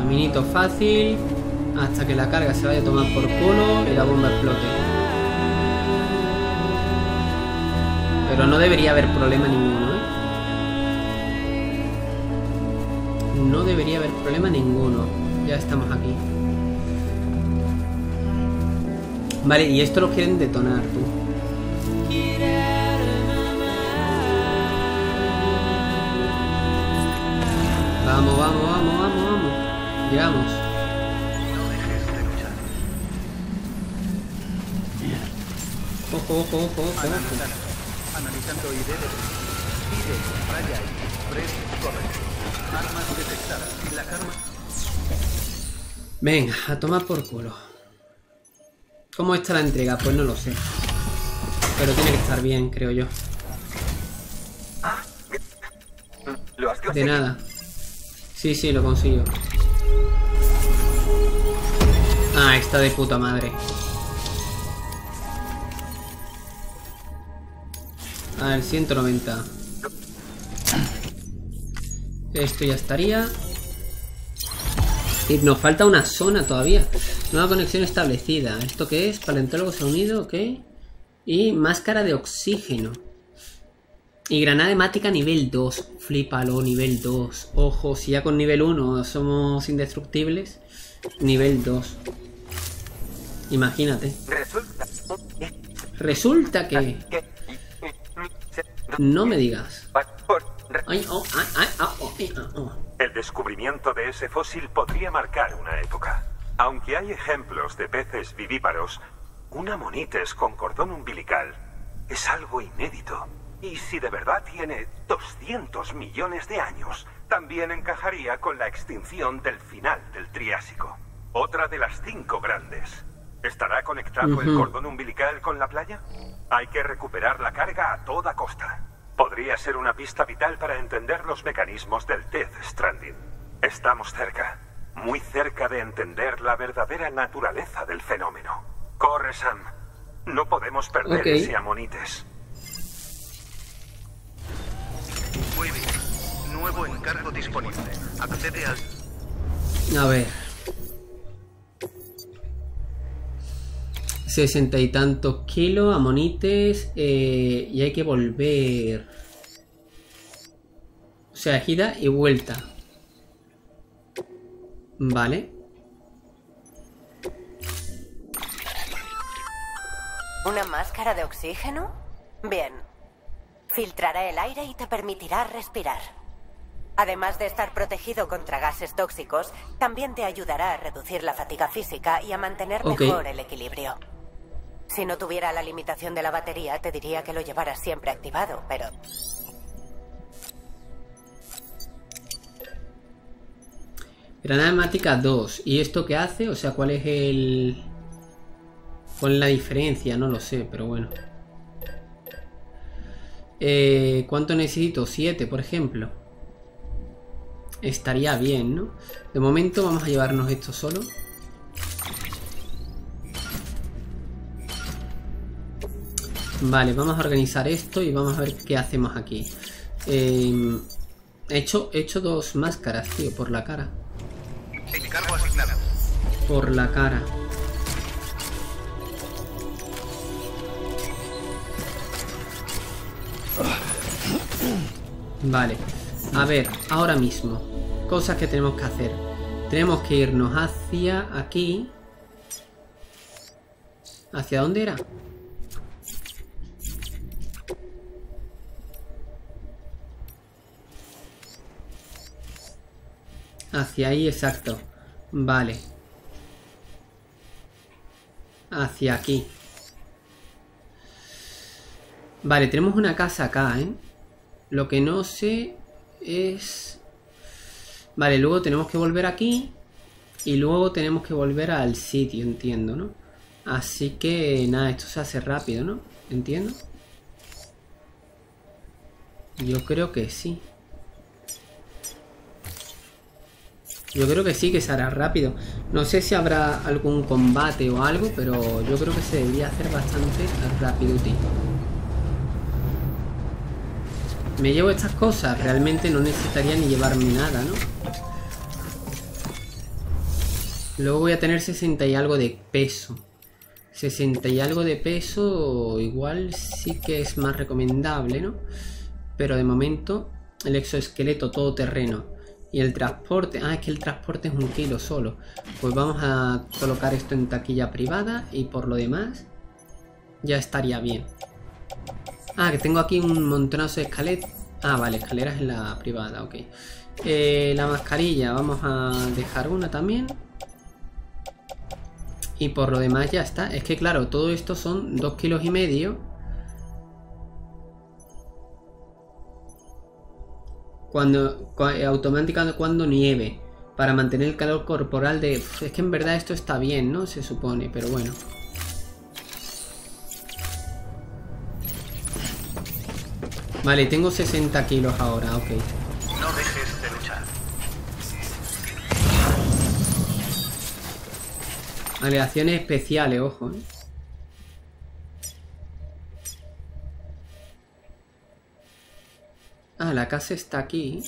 Caminito fácil hasta que la carga se vaya a tomar por culo y la bomba explote. Pero no debería haber problema ninguno, ¿eh? No debería haber problema ninguno. Ya estamos aquí. Vale, y esto lo quieren detonar, tú. Vamos, vamos, vamos, vamos, vamos. Llegamos. Ojo, ojo, ojo, ojo, ojo. Analizando. Raya y Press. Armas detectadas. Venga, a tomar por culo. ¿Cómo está la entrega? Pues no lo sé. Pero tiene que estar bien, creo yo. Lo has De nada. Sí, sí, lo consigo. Ah, está de puta madre. A ver, 190. Esto ya estaría. Y nos falta una zona todavía. Nueva conexión establecida. ¿Esto qué es? Paleontólogo se ha unido, ok. Y máscara de oxígeno. Y granada hemática nivel 2. Flipalo, nivel 2. Ojo, si ya con nivel 1 somos indestructibles. Nivel 2. Imagínate. Resulta que... No me digas. Oh, El descubrimiento de ese fósil podría marcar una época. Aunque hay ejemplos de peces vivíparos, una monites con cordón umbilical es algo inédito. Y si de verdad tiene 200 millones de años, también encajaría con la extinción del final del Triásico. Otra de las cinco grandes. ¿Estará conectado el cordón umbilical con la playa? Hay que recuperar la carga a toda costa. Podría ser una pista vital para entender los mecanismos del Death Stranding. Estamos cerca, muy cerca de entender la verdadera naturaleza del fenómeno. Corre, Sam. No podemos perder ese amonites. Muy bien. Nuevo encargo disponible. Accede al... A ver. Sesenta y tantos kilos, amonites, eh, y hay que volver. O sea, gira y vuelta. Vale. ¿Una máscara de oxígeno? Bien. Filtrará el aire y te permitirá respirar. Además de estar protegido contra gases tóxicos, también te ayudará a reducir la fatiga física y a mantener mejor el equilibrio. Si no tuviera la limitación de la batería, te diría que lo llevaras siempre activado, pero... Granada hemática 2. ¿Y esto qué hace? O sea, ¿cuál es el...? ¿Cuál es la diferencia? No lo sé, pero bueno. Eh, ¿Cuánto necesito? 7, por ejemplo. Estaría bien, ¿no? De momento vamos a llevarnos esto solo. Vale, vamos a organizar esto y vamos a ver qué hacemos aquí. Eh, he, hecho, he hecho dos máscaras, tío, por la cara. Por la cara. Vale. A ver, ahora mismo. Cosas que tenemos que hacer. Tenemos que irnos hacia aquí. ¿Hacia dónde era? Hacia ahí, exacto. Vale. Hacia aquí. Vale, tenemos una casa acá, ¿eh? Lo que no sé es... Vale, luego tenemos que volver aquí. Y luego tenemos que volver al sitio, entiendo, ¿no? Así que nada, esto se hace rápido, ¿no? ¿Entiendo? Yo creo que sí. Yo creo que sí, que se hará rápido. No sé si habrá algún combate o algo, pero yo creo que se debería hacer bastante rápido, tío. Me llevo estas cosas, realmente no necesitaría ni llevarme nada, ¿no? Luego voy a tener 60 y algo de peso. 60 y algo de peso igual sí que es más recomendable, ¿no? Pero de momento el exoesqueleto todoterreno y el transporte... Ah, es que el transporte es un kilo solo. Pues vamos a colocar esto en taquilla privada y por lo demás ya estaría bien. Ah, que tengo aquí un montonazo de escaleras. Ah, vale, escaleras en la privada, ok. Eh, la mascarilla, vamos a dejar una también. Y por lo demás ya está. Es que claro, todo esto son dos kilos y medio. Cuando, automáticamente cuando nieve. Para mantener el calor corporal de... Es que en verdad esto está bien, ¿no? Se supone, pero bueno. Vale, tengo 60 kilos ahora, ok. No dejes de luchar. Aleaciones especiales, ojo. ¿eh? Ah, la casa está aquí.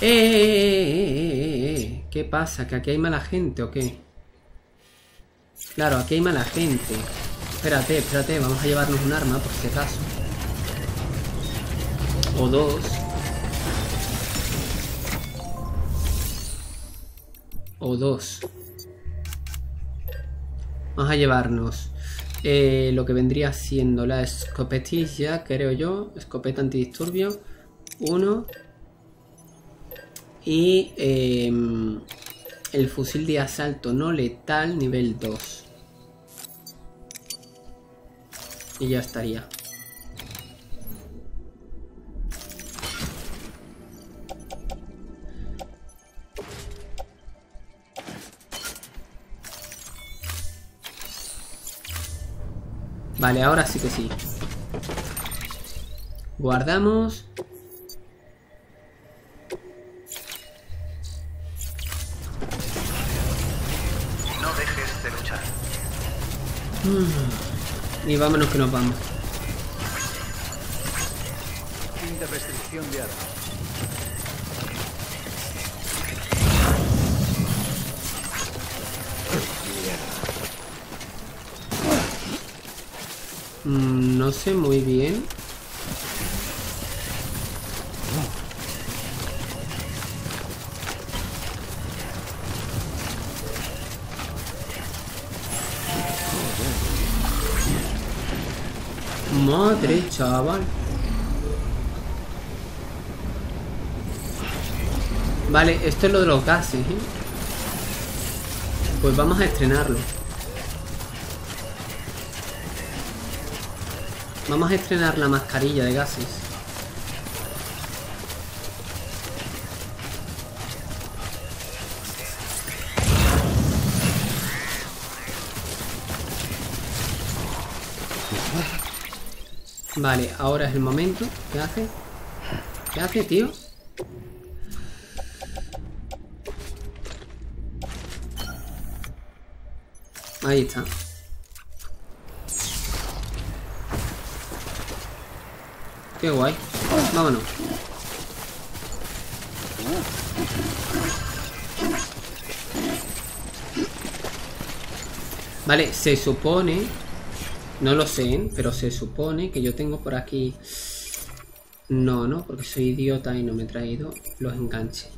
¡Eh, eh, eh, ¿Qué pasa? ¿Que aquí hay mala gente o qué? Claro, aquí hay mala gente. Espérate, espérate, vamos a llevarnos un arma por si acaso. O dos. O dos. Vamos a llevarnos eh, lo que vendría siendo la escopetilla, creo yo. Escopeta antidisturbio. Uno. Y em, el fusil de asalto no letal nivel 2. Y ya estaría. Vale, ahora sí que sí. Guardamos. No dejes de luchar. Y vámonos que nos vamos. Fin de restricción de armas. No sé muy bien. Madre, chaval. Vale, esto es lo de los gases, ¿eh? Pues vamos a estrenarlo. Vamos a estrenar la mascarilla de gases. Vale, ahora es el momento. ¿Qué hace? ¿Qué hace, tío? Ahí está. Qué guay. Vámonos. Vale, se supone... No lo sé, pero se supone que yo tengo por aquí... No, no, porque soy idiota y no me he traído los enganches.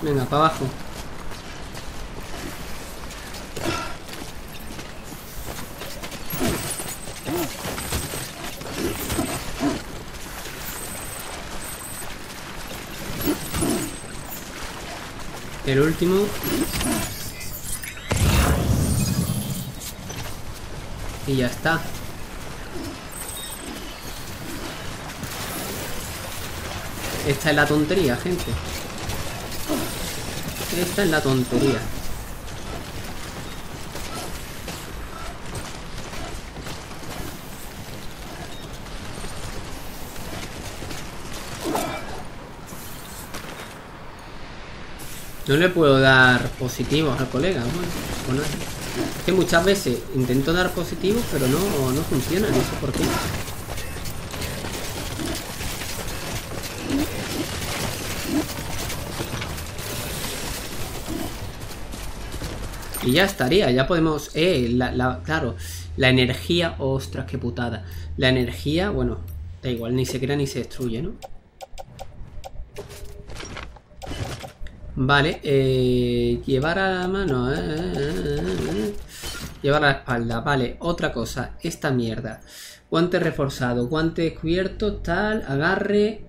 Venga, para abajo. El último. Y ya está. Esta es la tontería, gente. Esta es la tontería. No le puedo dar positivos al colega, bueno. Es que muchas veces intento dar positivos, pero no, no funciona, no sé por qué. Y ya estaría, ya podemos... Eh, la, la- claro, la energía... Ostras, qué putada. La energía, bueno, da igual, ni se crea ni se destruye, ¿no? Vale, eh, llevar a la mano... eh, eh, eh. Llevar a la espalda, vale, otra cosa, esta mierda. Guante reforzado, guante descubierto, tal, agarre...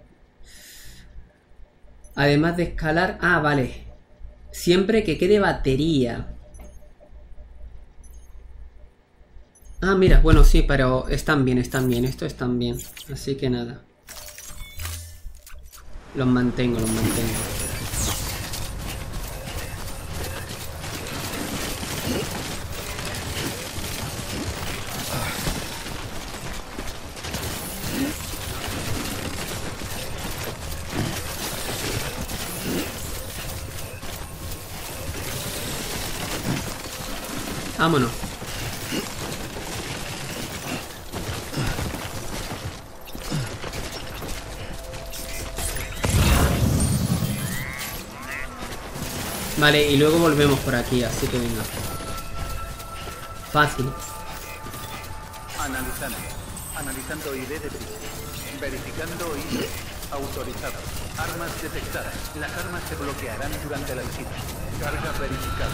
Además de escalar... Ah, vale. Siempre que quede batería. Ah, mira, bueno, sí, pero están bien, están bien, esto están bien. Así que nada. Los mantengo, los mantengo. Vámonos. Vale, y luego volvemos por aquí, así que venga. Fácil. Analizando. Analizando ID de Verificando ID. Autorizado. Armas detectadas. Las armas se bloquearán durante la visita. Carga verificada.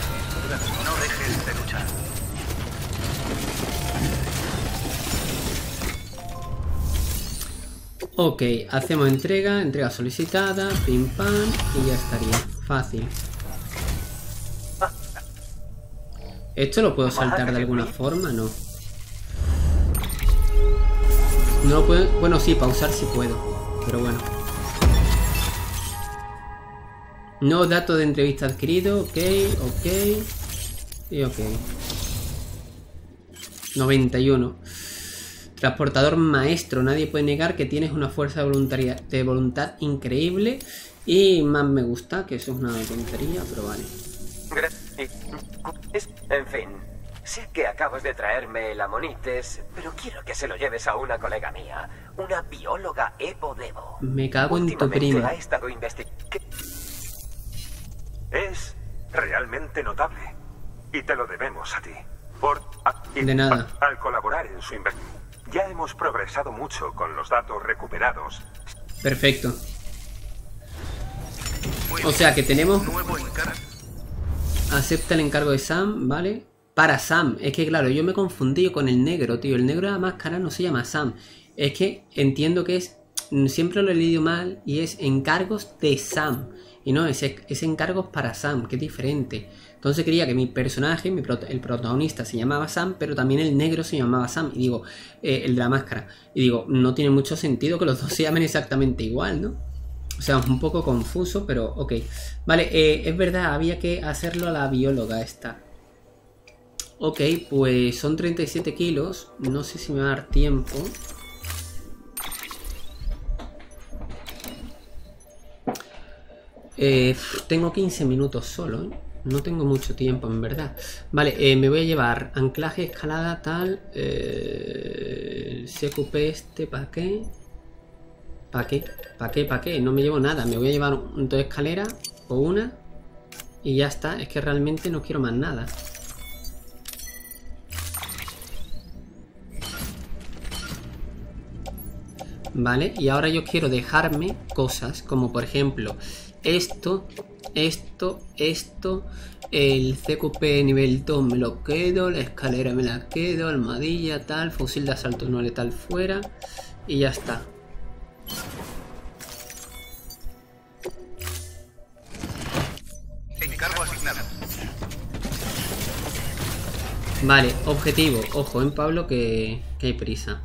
No dejes de luchar. Ok, hacemos entrega, entrega solicitada, pim pam y ya estaría. Fácil. ¿Esto lo puedo saltar de alguna forma? No. No lo puedo... Bueno, sí, pausar sí puedo. Pero bueno. No dato de entrevista adquirido. Ok, ok. Y ok. 91. Transportador maestro. Nadie puede negar que tienes una fuerza de, de voluntad increíble. Y más me gusta, que eso es una tontería, pero vale. En fin, sé que acabas de traerme el amonites, pero quiero que se lo lleves a una colega mía, una bióloga Evo Devo. Me cago en tu prima. ha estado investigando. Es realmente notable. Y te lo debemos a ti. Por... de nada. Al colaborar en su investigación. Ya hemos progresado mucho con los datos recuperados. Perfecto. O sea que tenemos... Acepta el encargo de Sam, ¿vale? Para Sam. Es que claro, yo me confundí con el negro, tío. El negro de la máscara no se llama Sam. Es que entiendo que es... Siempre lo he leído mal y es encargos de Sam. Y no, es, es encargos para Sam, que es diferente. Entonces quería que mi personaje, el protagonista se llamaba Sam, pero también el negro se llamaba Sam. Y digo, eh, el de la máscara. Y digo, no tiene mucho sentido que los dos se llamen exactamente igual, ¿no? O sea, un poco confuso, pero ok. Vale, eh, es verdad, había que hacerlo a la bióloga esta. Ok, pues son 37 kilos. No sé si me va a dar tiempo. Eh, tengo 15 minutos solo, ¿eh? No tengo mucho tiempo, en verdad. Vale, me voy a llevar anclaje, escalada, tal. Eh, CQP este, ¿para qué? ¿Para qué? ¿Para qué? ¿Para qué? No me llevo nada. Me voy a llevar dos escaleras o una. Y ya está. Es que realmente no quiero más nada. Vale, y ahora yo quiero dejarme cosas como por ejemplo esto, esto, esto, el CQP nivel 2 me lo quedo, la escalera me la quedo, almohadilla, tal, fusil de asalto no letal fuera y ya está. Vale, objetivo. Ojo, en Pablo que, que hay prisa.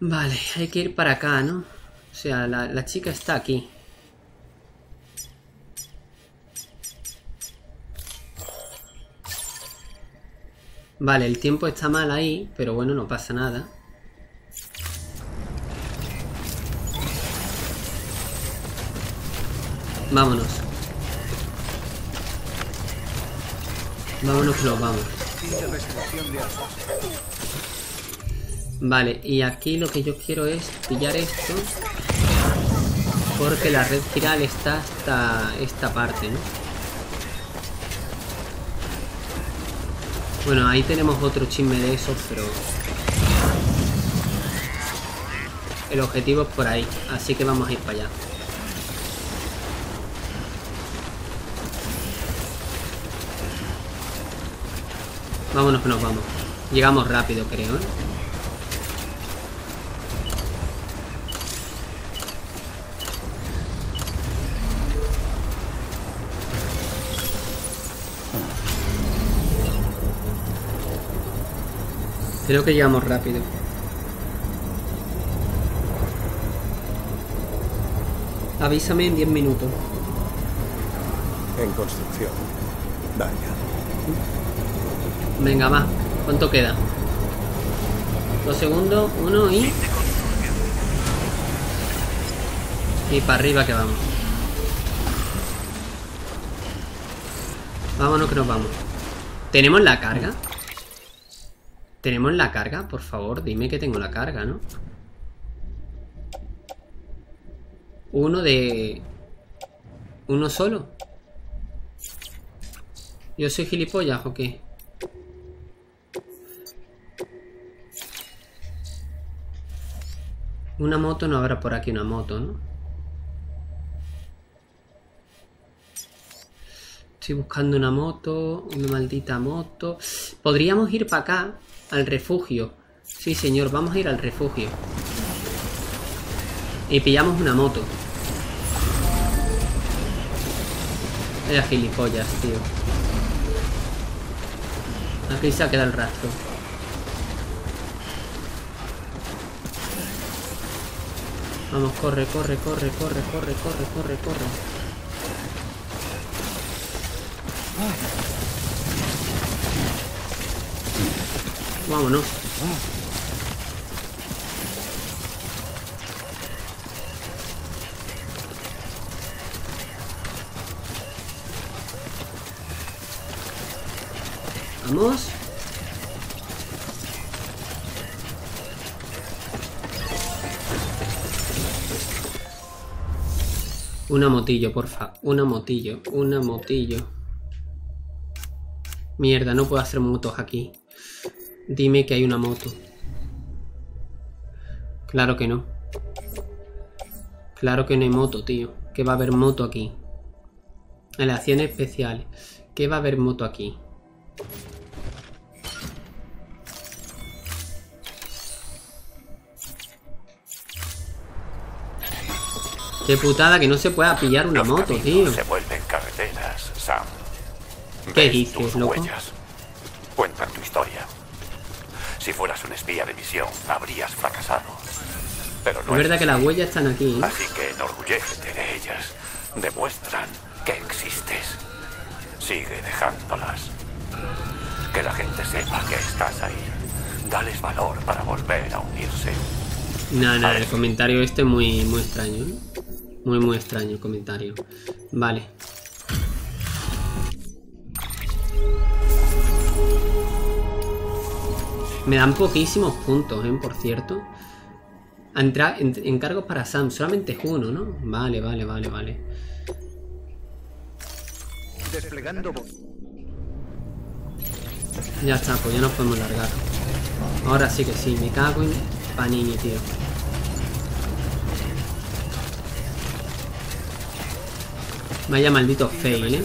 Vale, hay que ir para acá, ¿no? O sea, la, la chica está aquí. Vale, el tiempo está mal ahí, pero bueno, no pasa nada. Vámonos. Vámonos nos vamos. Vale, y aquí lo que yo quiero es pillar esto. Porque la red viral está hasta esta parte, ¿no? Bueno, ahí tenemos otro chisme de esos, pero... El objetivo es por ahí, así que vamos a ir para allá. Vámonos que nos vamos. Llegamos rápido, creo, ¿eh? Creo que llegamos rápido. Avísame en 10 minutos. En construcción. Vaya. Venga, va. ¿Cuánto queda? Dos segundos, uno y... Y para arriba que vamos. Vámonos que nos vamos. ¿Tenemos la carga? ¿Tenemos la carga? Por favor, dime que tengo la carga, ¿no? Uno de... ¿Uno solo? ¿Yo soy gilipollas o qué? Una moto, no habrá por aquí una moto, ¿no? Estoy buscando una moto, una maldita moto. Podríamos ir para acá, al refugio. Sí, señor, vamos a ir al refugio. Y pillamos una moto. Vaya gilipollas, tío. Aquí se ha quedado el rastro. Vamos, corre, corre, corre, corre, corre, corre, corre, corre. Vámonos. Vamos. Una motillo, porfa. Una motillo. Una motillo. Mierda, no puedo hacer motos aquí. Dime que hay una moto. Claro que no. Claro que no hay moto, tío. Que va a haber moto aquí. Relaciones especiales. ¿Qué va a haber moto aquí? Qué putada que no se pueda pillar una moto, tío. Se vuelven carreteras, Sam. ¿Qué dices, loco? Huellas. Si fueras un espía de misión, habrías fracasado. Pero no es verdad que las huellas están aquí. ¿eh? Así que enorgullécete de ellas. Demuestran que existes. Sigue dejándolas. Que la gente sepa que estás ahí. Dales valor para volver a unirse. Nada, nada, el comentario este es muy, muy extraño. ¿eh? Muy, muy extraño el comentario. Vale. Me dan poquísimos puntos, ¿eh? Por cierto. Entra, en, encargos para Sam. Solamente uno, ¿no? Vale, vale, vale, vale. Desplegando. Ya está, pues ya nos podemos largar. Ahora sí que sí, me cago en Panini, tío. Vaya maldito fail, ¿eh?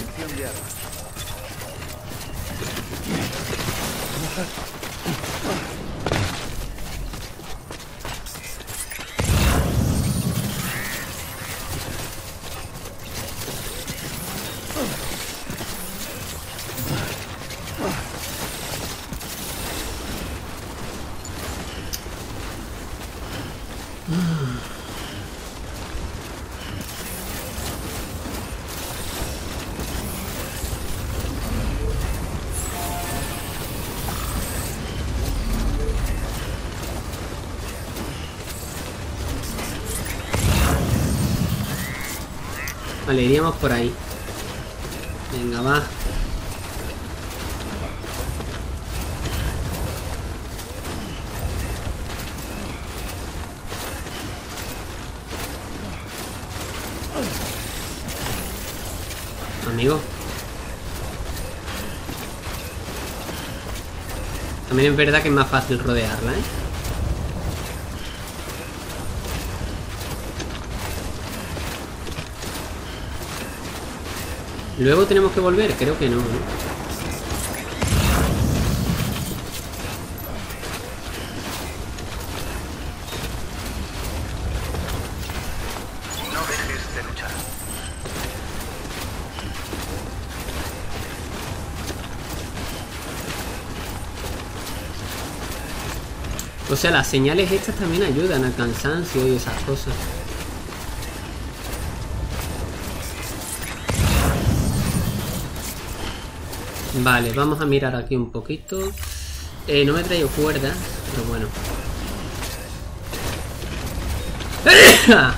Por ahí. Venga, va. Amigo. También es verdad que es más fácil rodearla, ¿eh? ¿Luego tenemos que volver? Creo que no, ¿no? No dejes de luchar. O sea, las señales estas también ayudan al cansancio y esas cosas. Vale, vamos a mirar aquí un poquito. Eh, no me he traído cuerdas, pero bueno.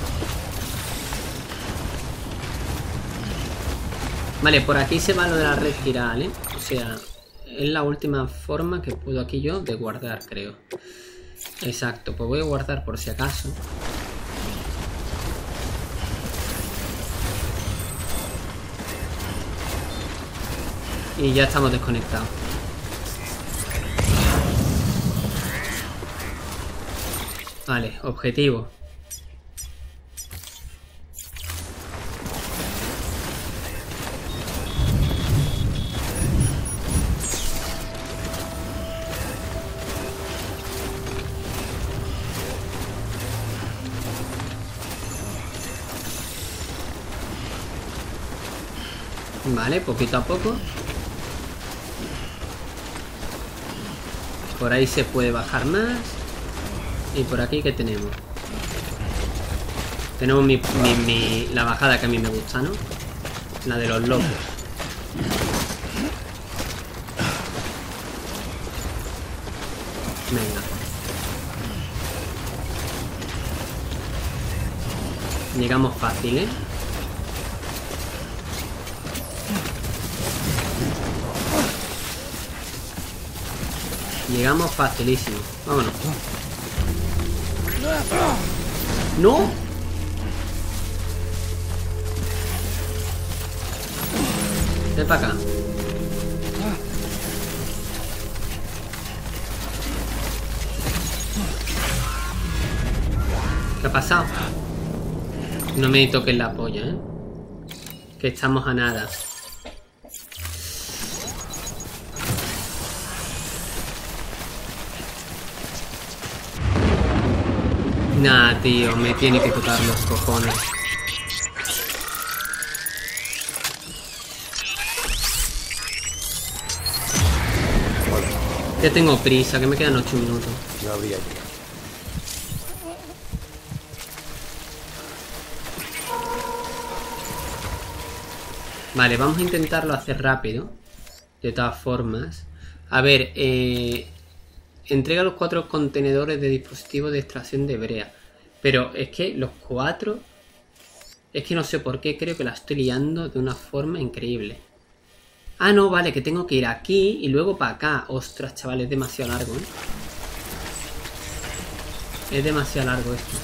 Vale, por aquí se va lo de la red giral, ¿eh? O sea, es la última forma que puedo aquí yo de guardar, creo. Exacto, pues voy a guardar por si acaso. Y ya estamos desconectados. Vale, objetivo. Vale, poquito a poco. Por ahí se puede bajar más. Y por aquí, ¿qué tenemos? Tenemos mi, la bajada que a mí me gusta, ¿no? La de los locos. Venga. Llegamos fácil, ¿eh? Llegamos facilísimo. Vámonos. ¡No! Ven para acá. ¿Qué ha pasado? No me toques la polla, ¿eh? Que estamos a nada. Nah, tío, me tiene que tocar los cojones. Ya tengo prisa, que me quedan 8 minutos. Vale, vamos a intentarlo hacer rápido. De todas formas. A ver, eh, Entrega los cuatro contenedores de dispositivos de extracción de brea. Pero es que los cuatro... Es que no sé por qué, creo que la estoy liando de una forma increíble. Ah, no, vale, que tengo que ir aquí y luego para acá. Ostras, chaval, es demasiado largo, ¿eh? Es demasiado largo esto.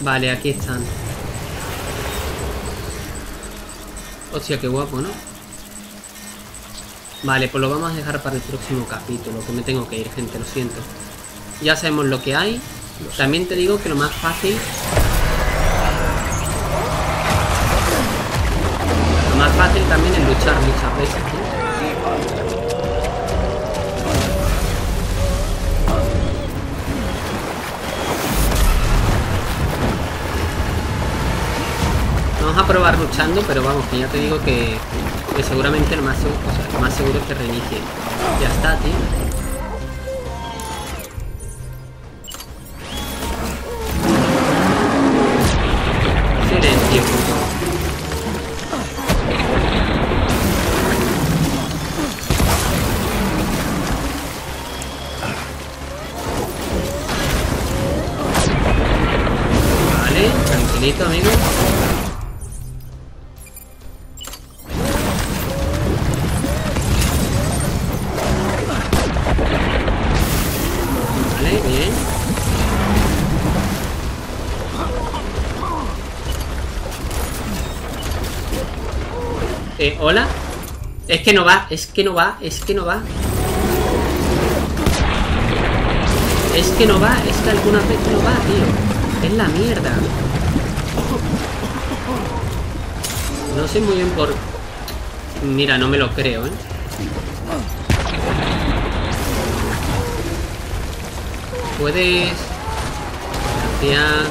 Vale, aquí están. Hostia, qué guapo, ¿no? Vale, pues lo vamos a dejar para el próximo capítulo, que me tengo que ir, gente, lo siento. Ya sabemos lo que hay. También te digo que lo más fácil... Lo más fácil también es luchar muchas veces, Vamos a probar luchando, pero vamos, que ya te digo que que seguramente lo más, seguro, lo más seguro es que reinicie. Ya está, tío. Silencio. Que no va, es que no va, es que no va Es que no va, es que alguna vez no va, tío Es la mierda No sé muy bien por... Mira, no me lo creo, ¿eh? Puedes... Gracias...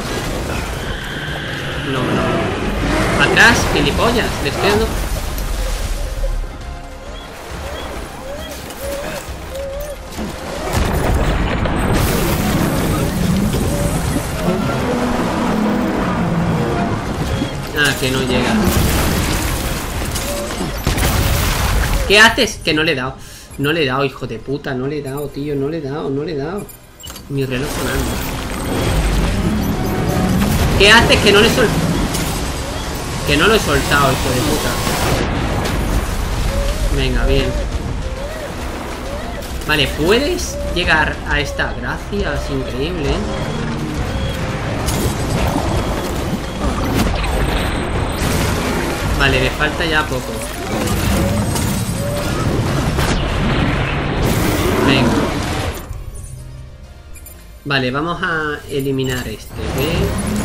No, no. Atrás, gilipollas. Le estoy. Que no llega. ¿Qué haces? Que no le he dado. No le he dado, hijo de puta. No le he dado, tío. No le he dado, no le he dado. Mi reloj sonando. ¿Qué haces? Que no le he soltado. Que no lo he soltado, hijo de puta. Venga, bien. Vale, puedes llegar a esta. Gracias, increíble. ¿eh? Vale, le falta ya poco. Venga. Vale, vamos a eliminar este. ¿Ve?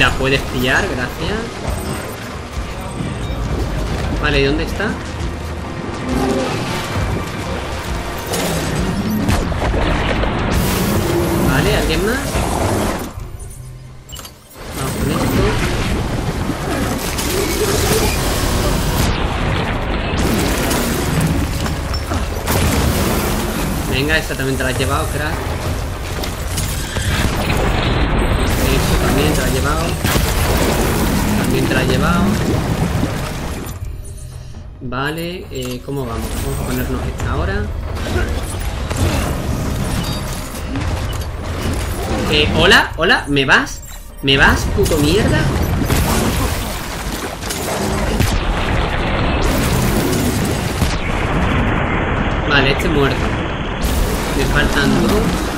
La puedes pillar, gracias. Vale, ¿y dónde está? Vale, ¿alguien más? Vamos con esto. Venga, esta también te la has llevado, crack. También te la ha llevado. Vale, eh, ¿cómo vamos? Vamos a ponernos esta ahora. Eh, hola, hola, ¿me vas? ¿Me vas, puto mierda? Vale, este muerto. Me faltan dos.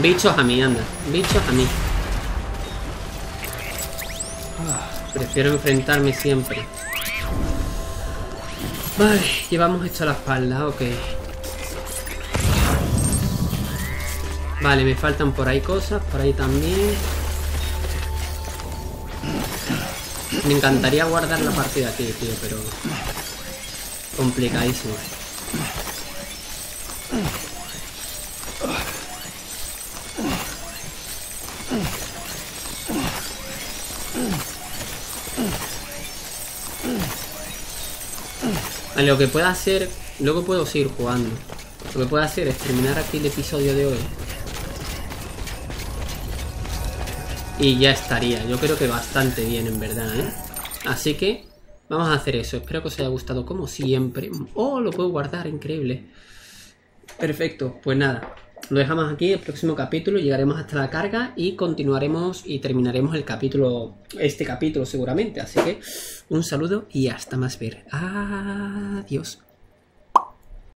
Bichos a mí, anda. Bichos a mí. Prefiero enfrentarme siempre. Vale, llevamos esto a la espalda, ok. Vale, me faltan por ahí cosas, por ahí también. Me encantaría guardar la partida aquí, tío, pero... Complicadísimo. Lo que pueda hacer... Luego puedo seguir jugando. Lo que puedo hacer es terminar aquí el episodio de hoy. Y ya estaría. Yo creo que bastante bien, en verdad, ¿eh? Así que vamos a hacer eso. Espero que os haya gustado como siempre. Oh, lo puedo guardar, increíble. Perfecto, pues nada. Lo dejamos aquí, el próximo capítulo llegaremos hasta la carga y continuaremos y terminaremos el capítulo, este capítulo seguramente. Así que un saludo y hasta más ver. Adiós.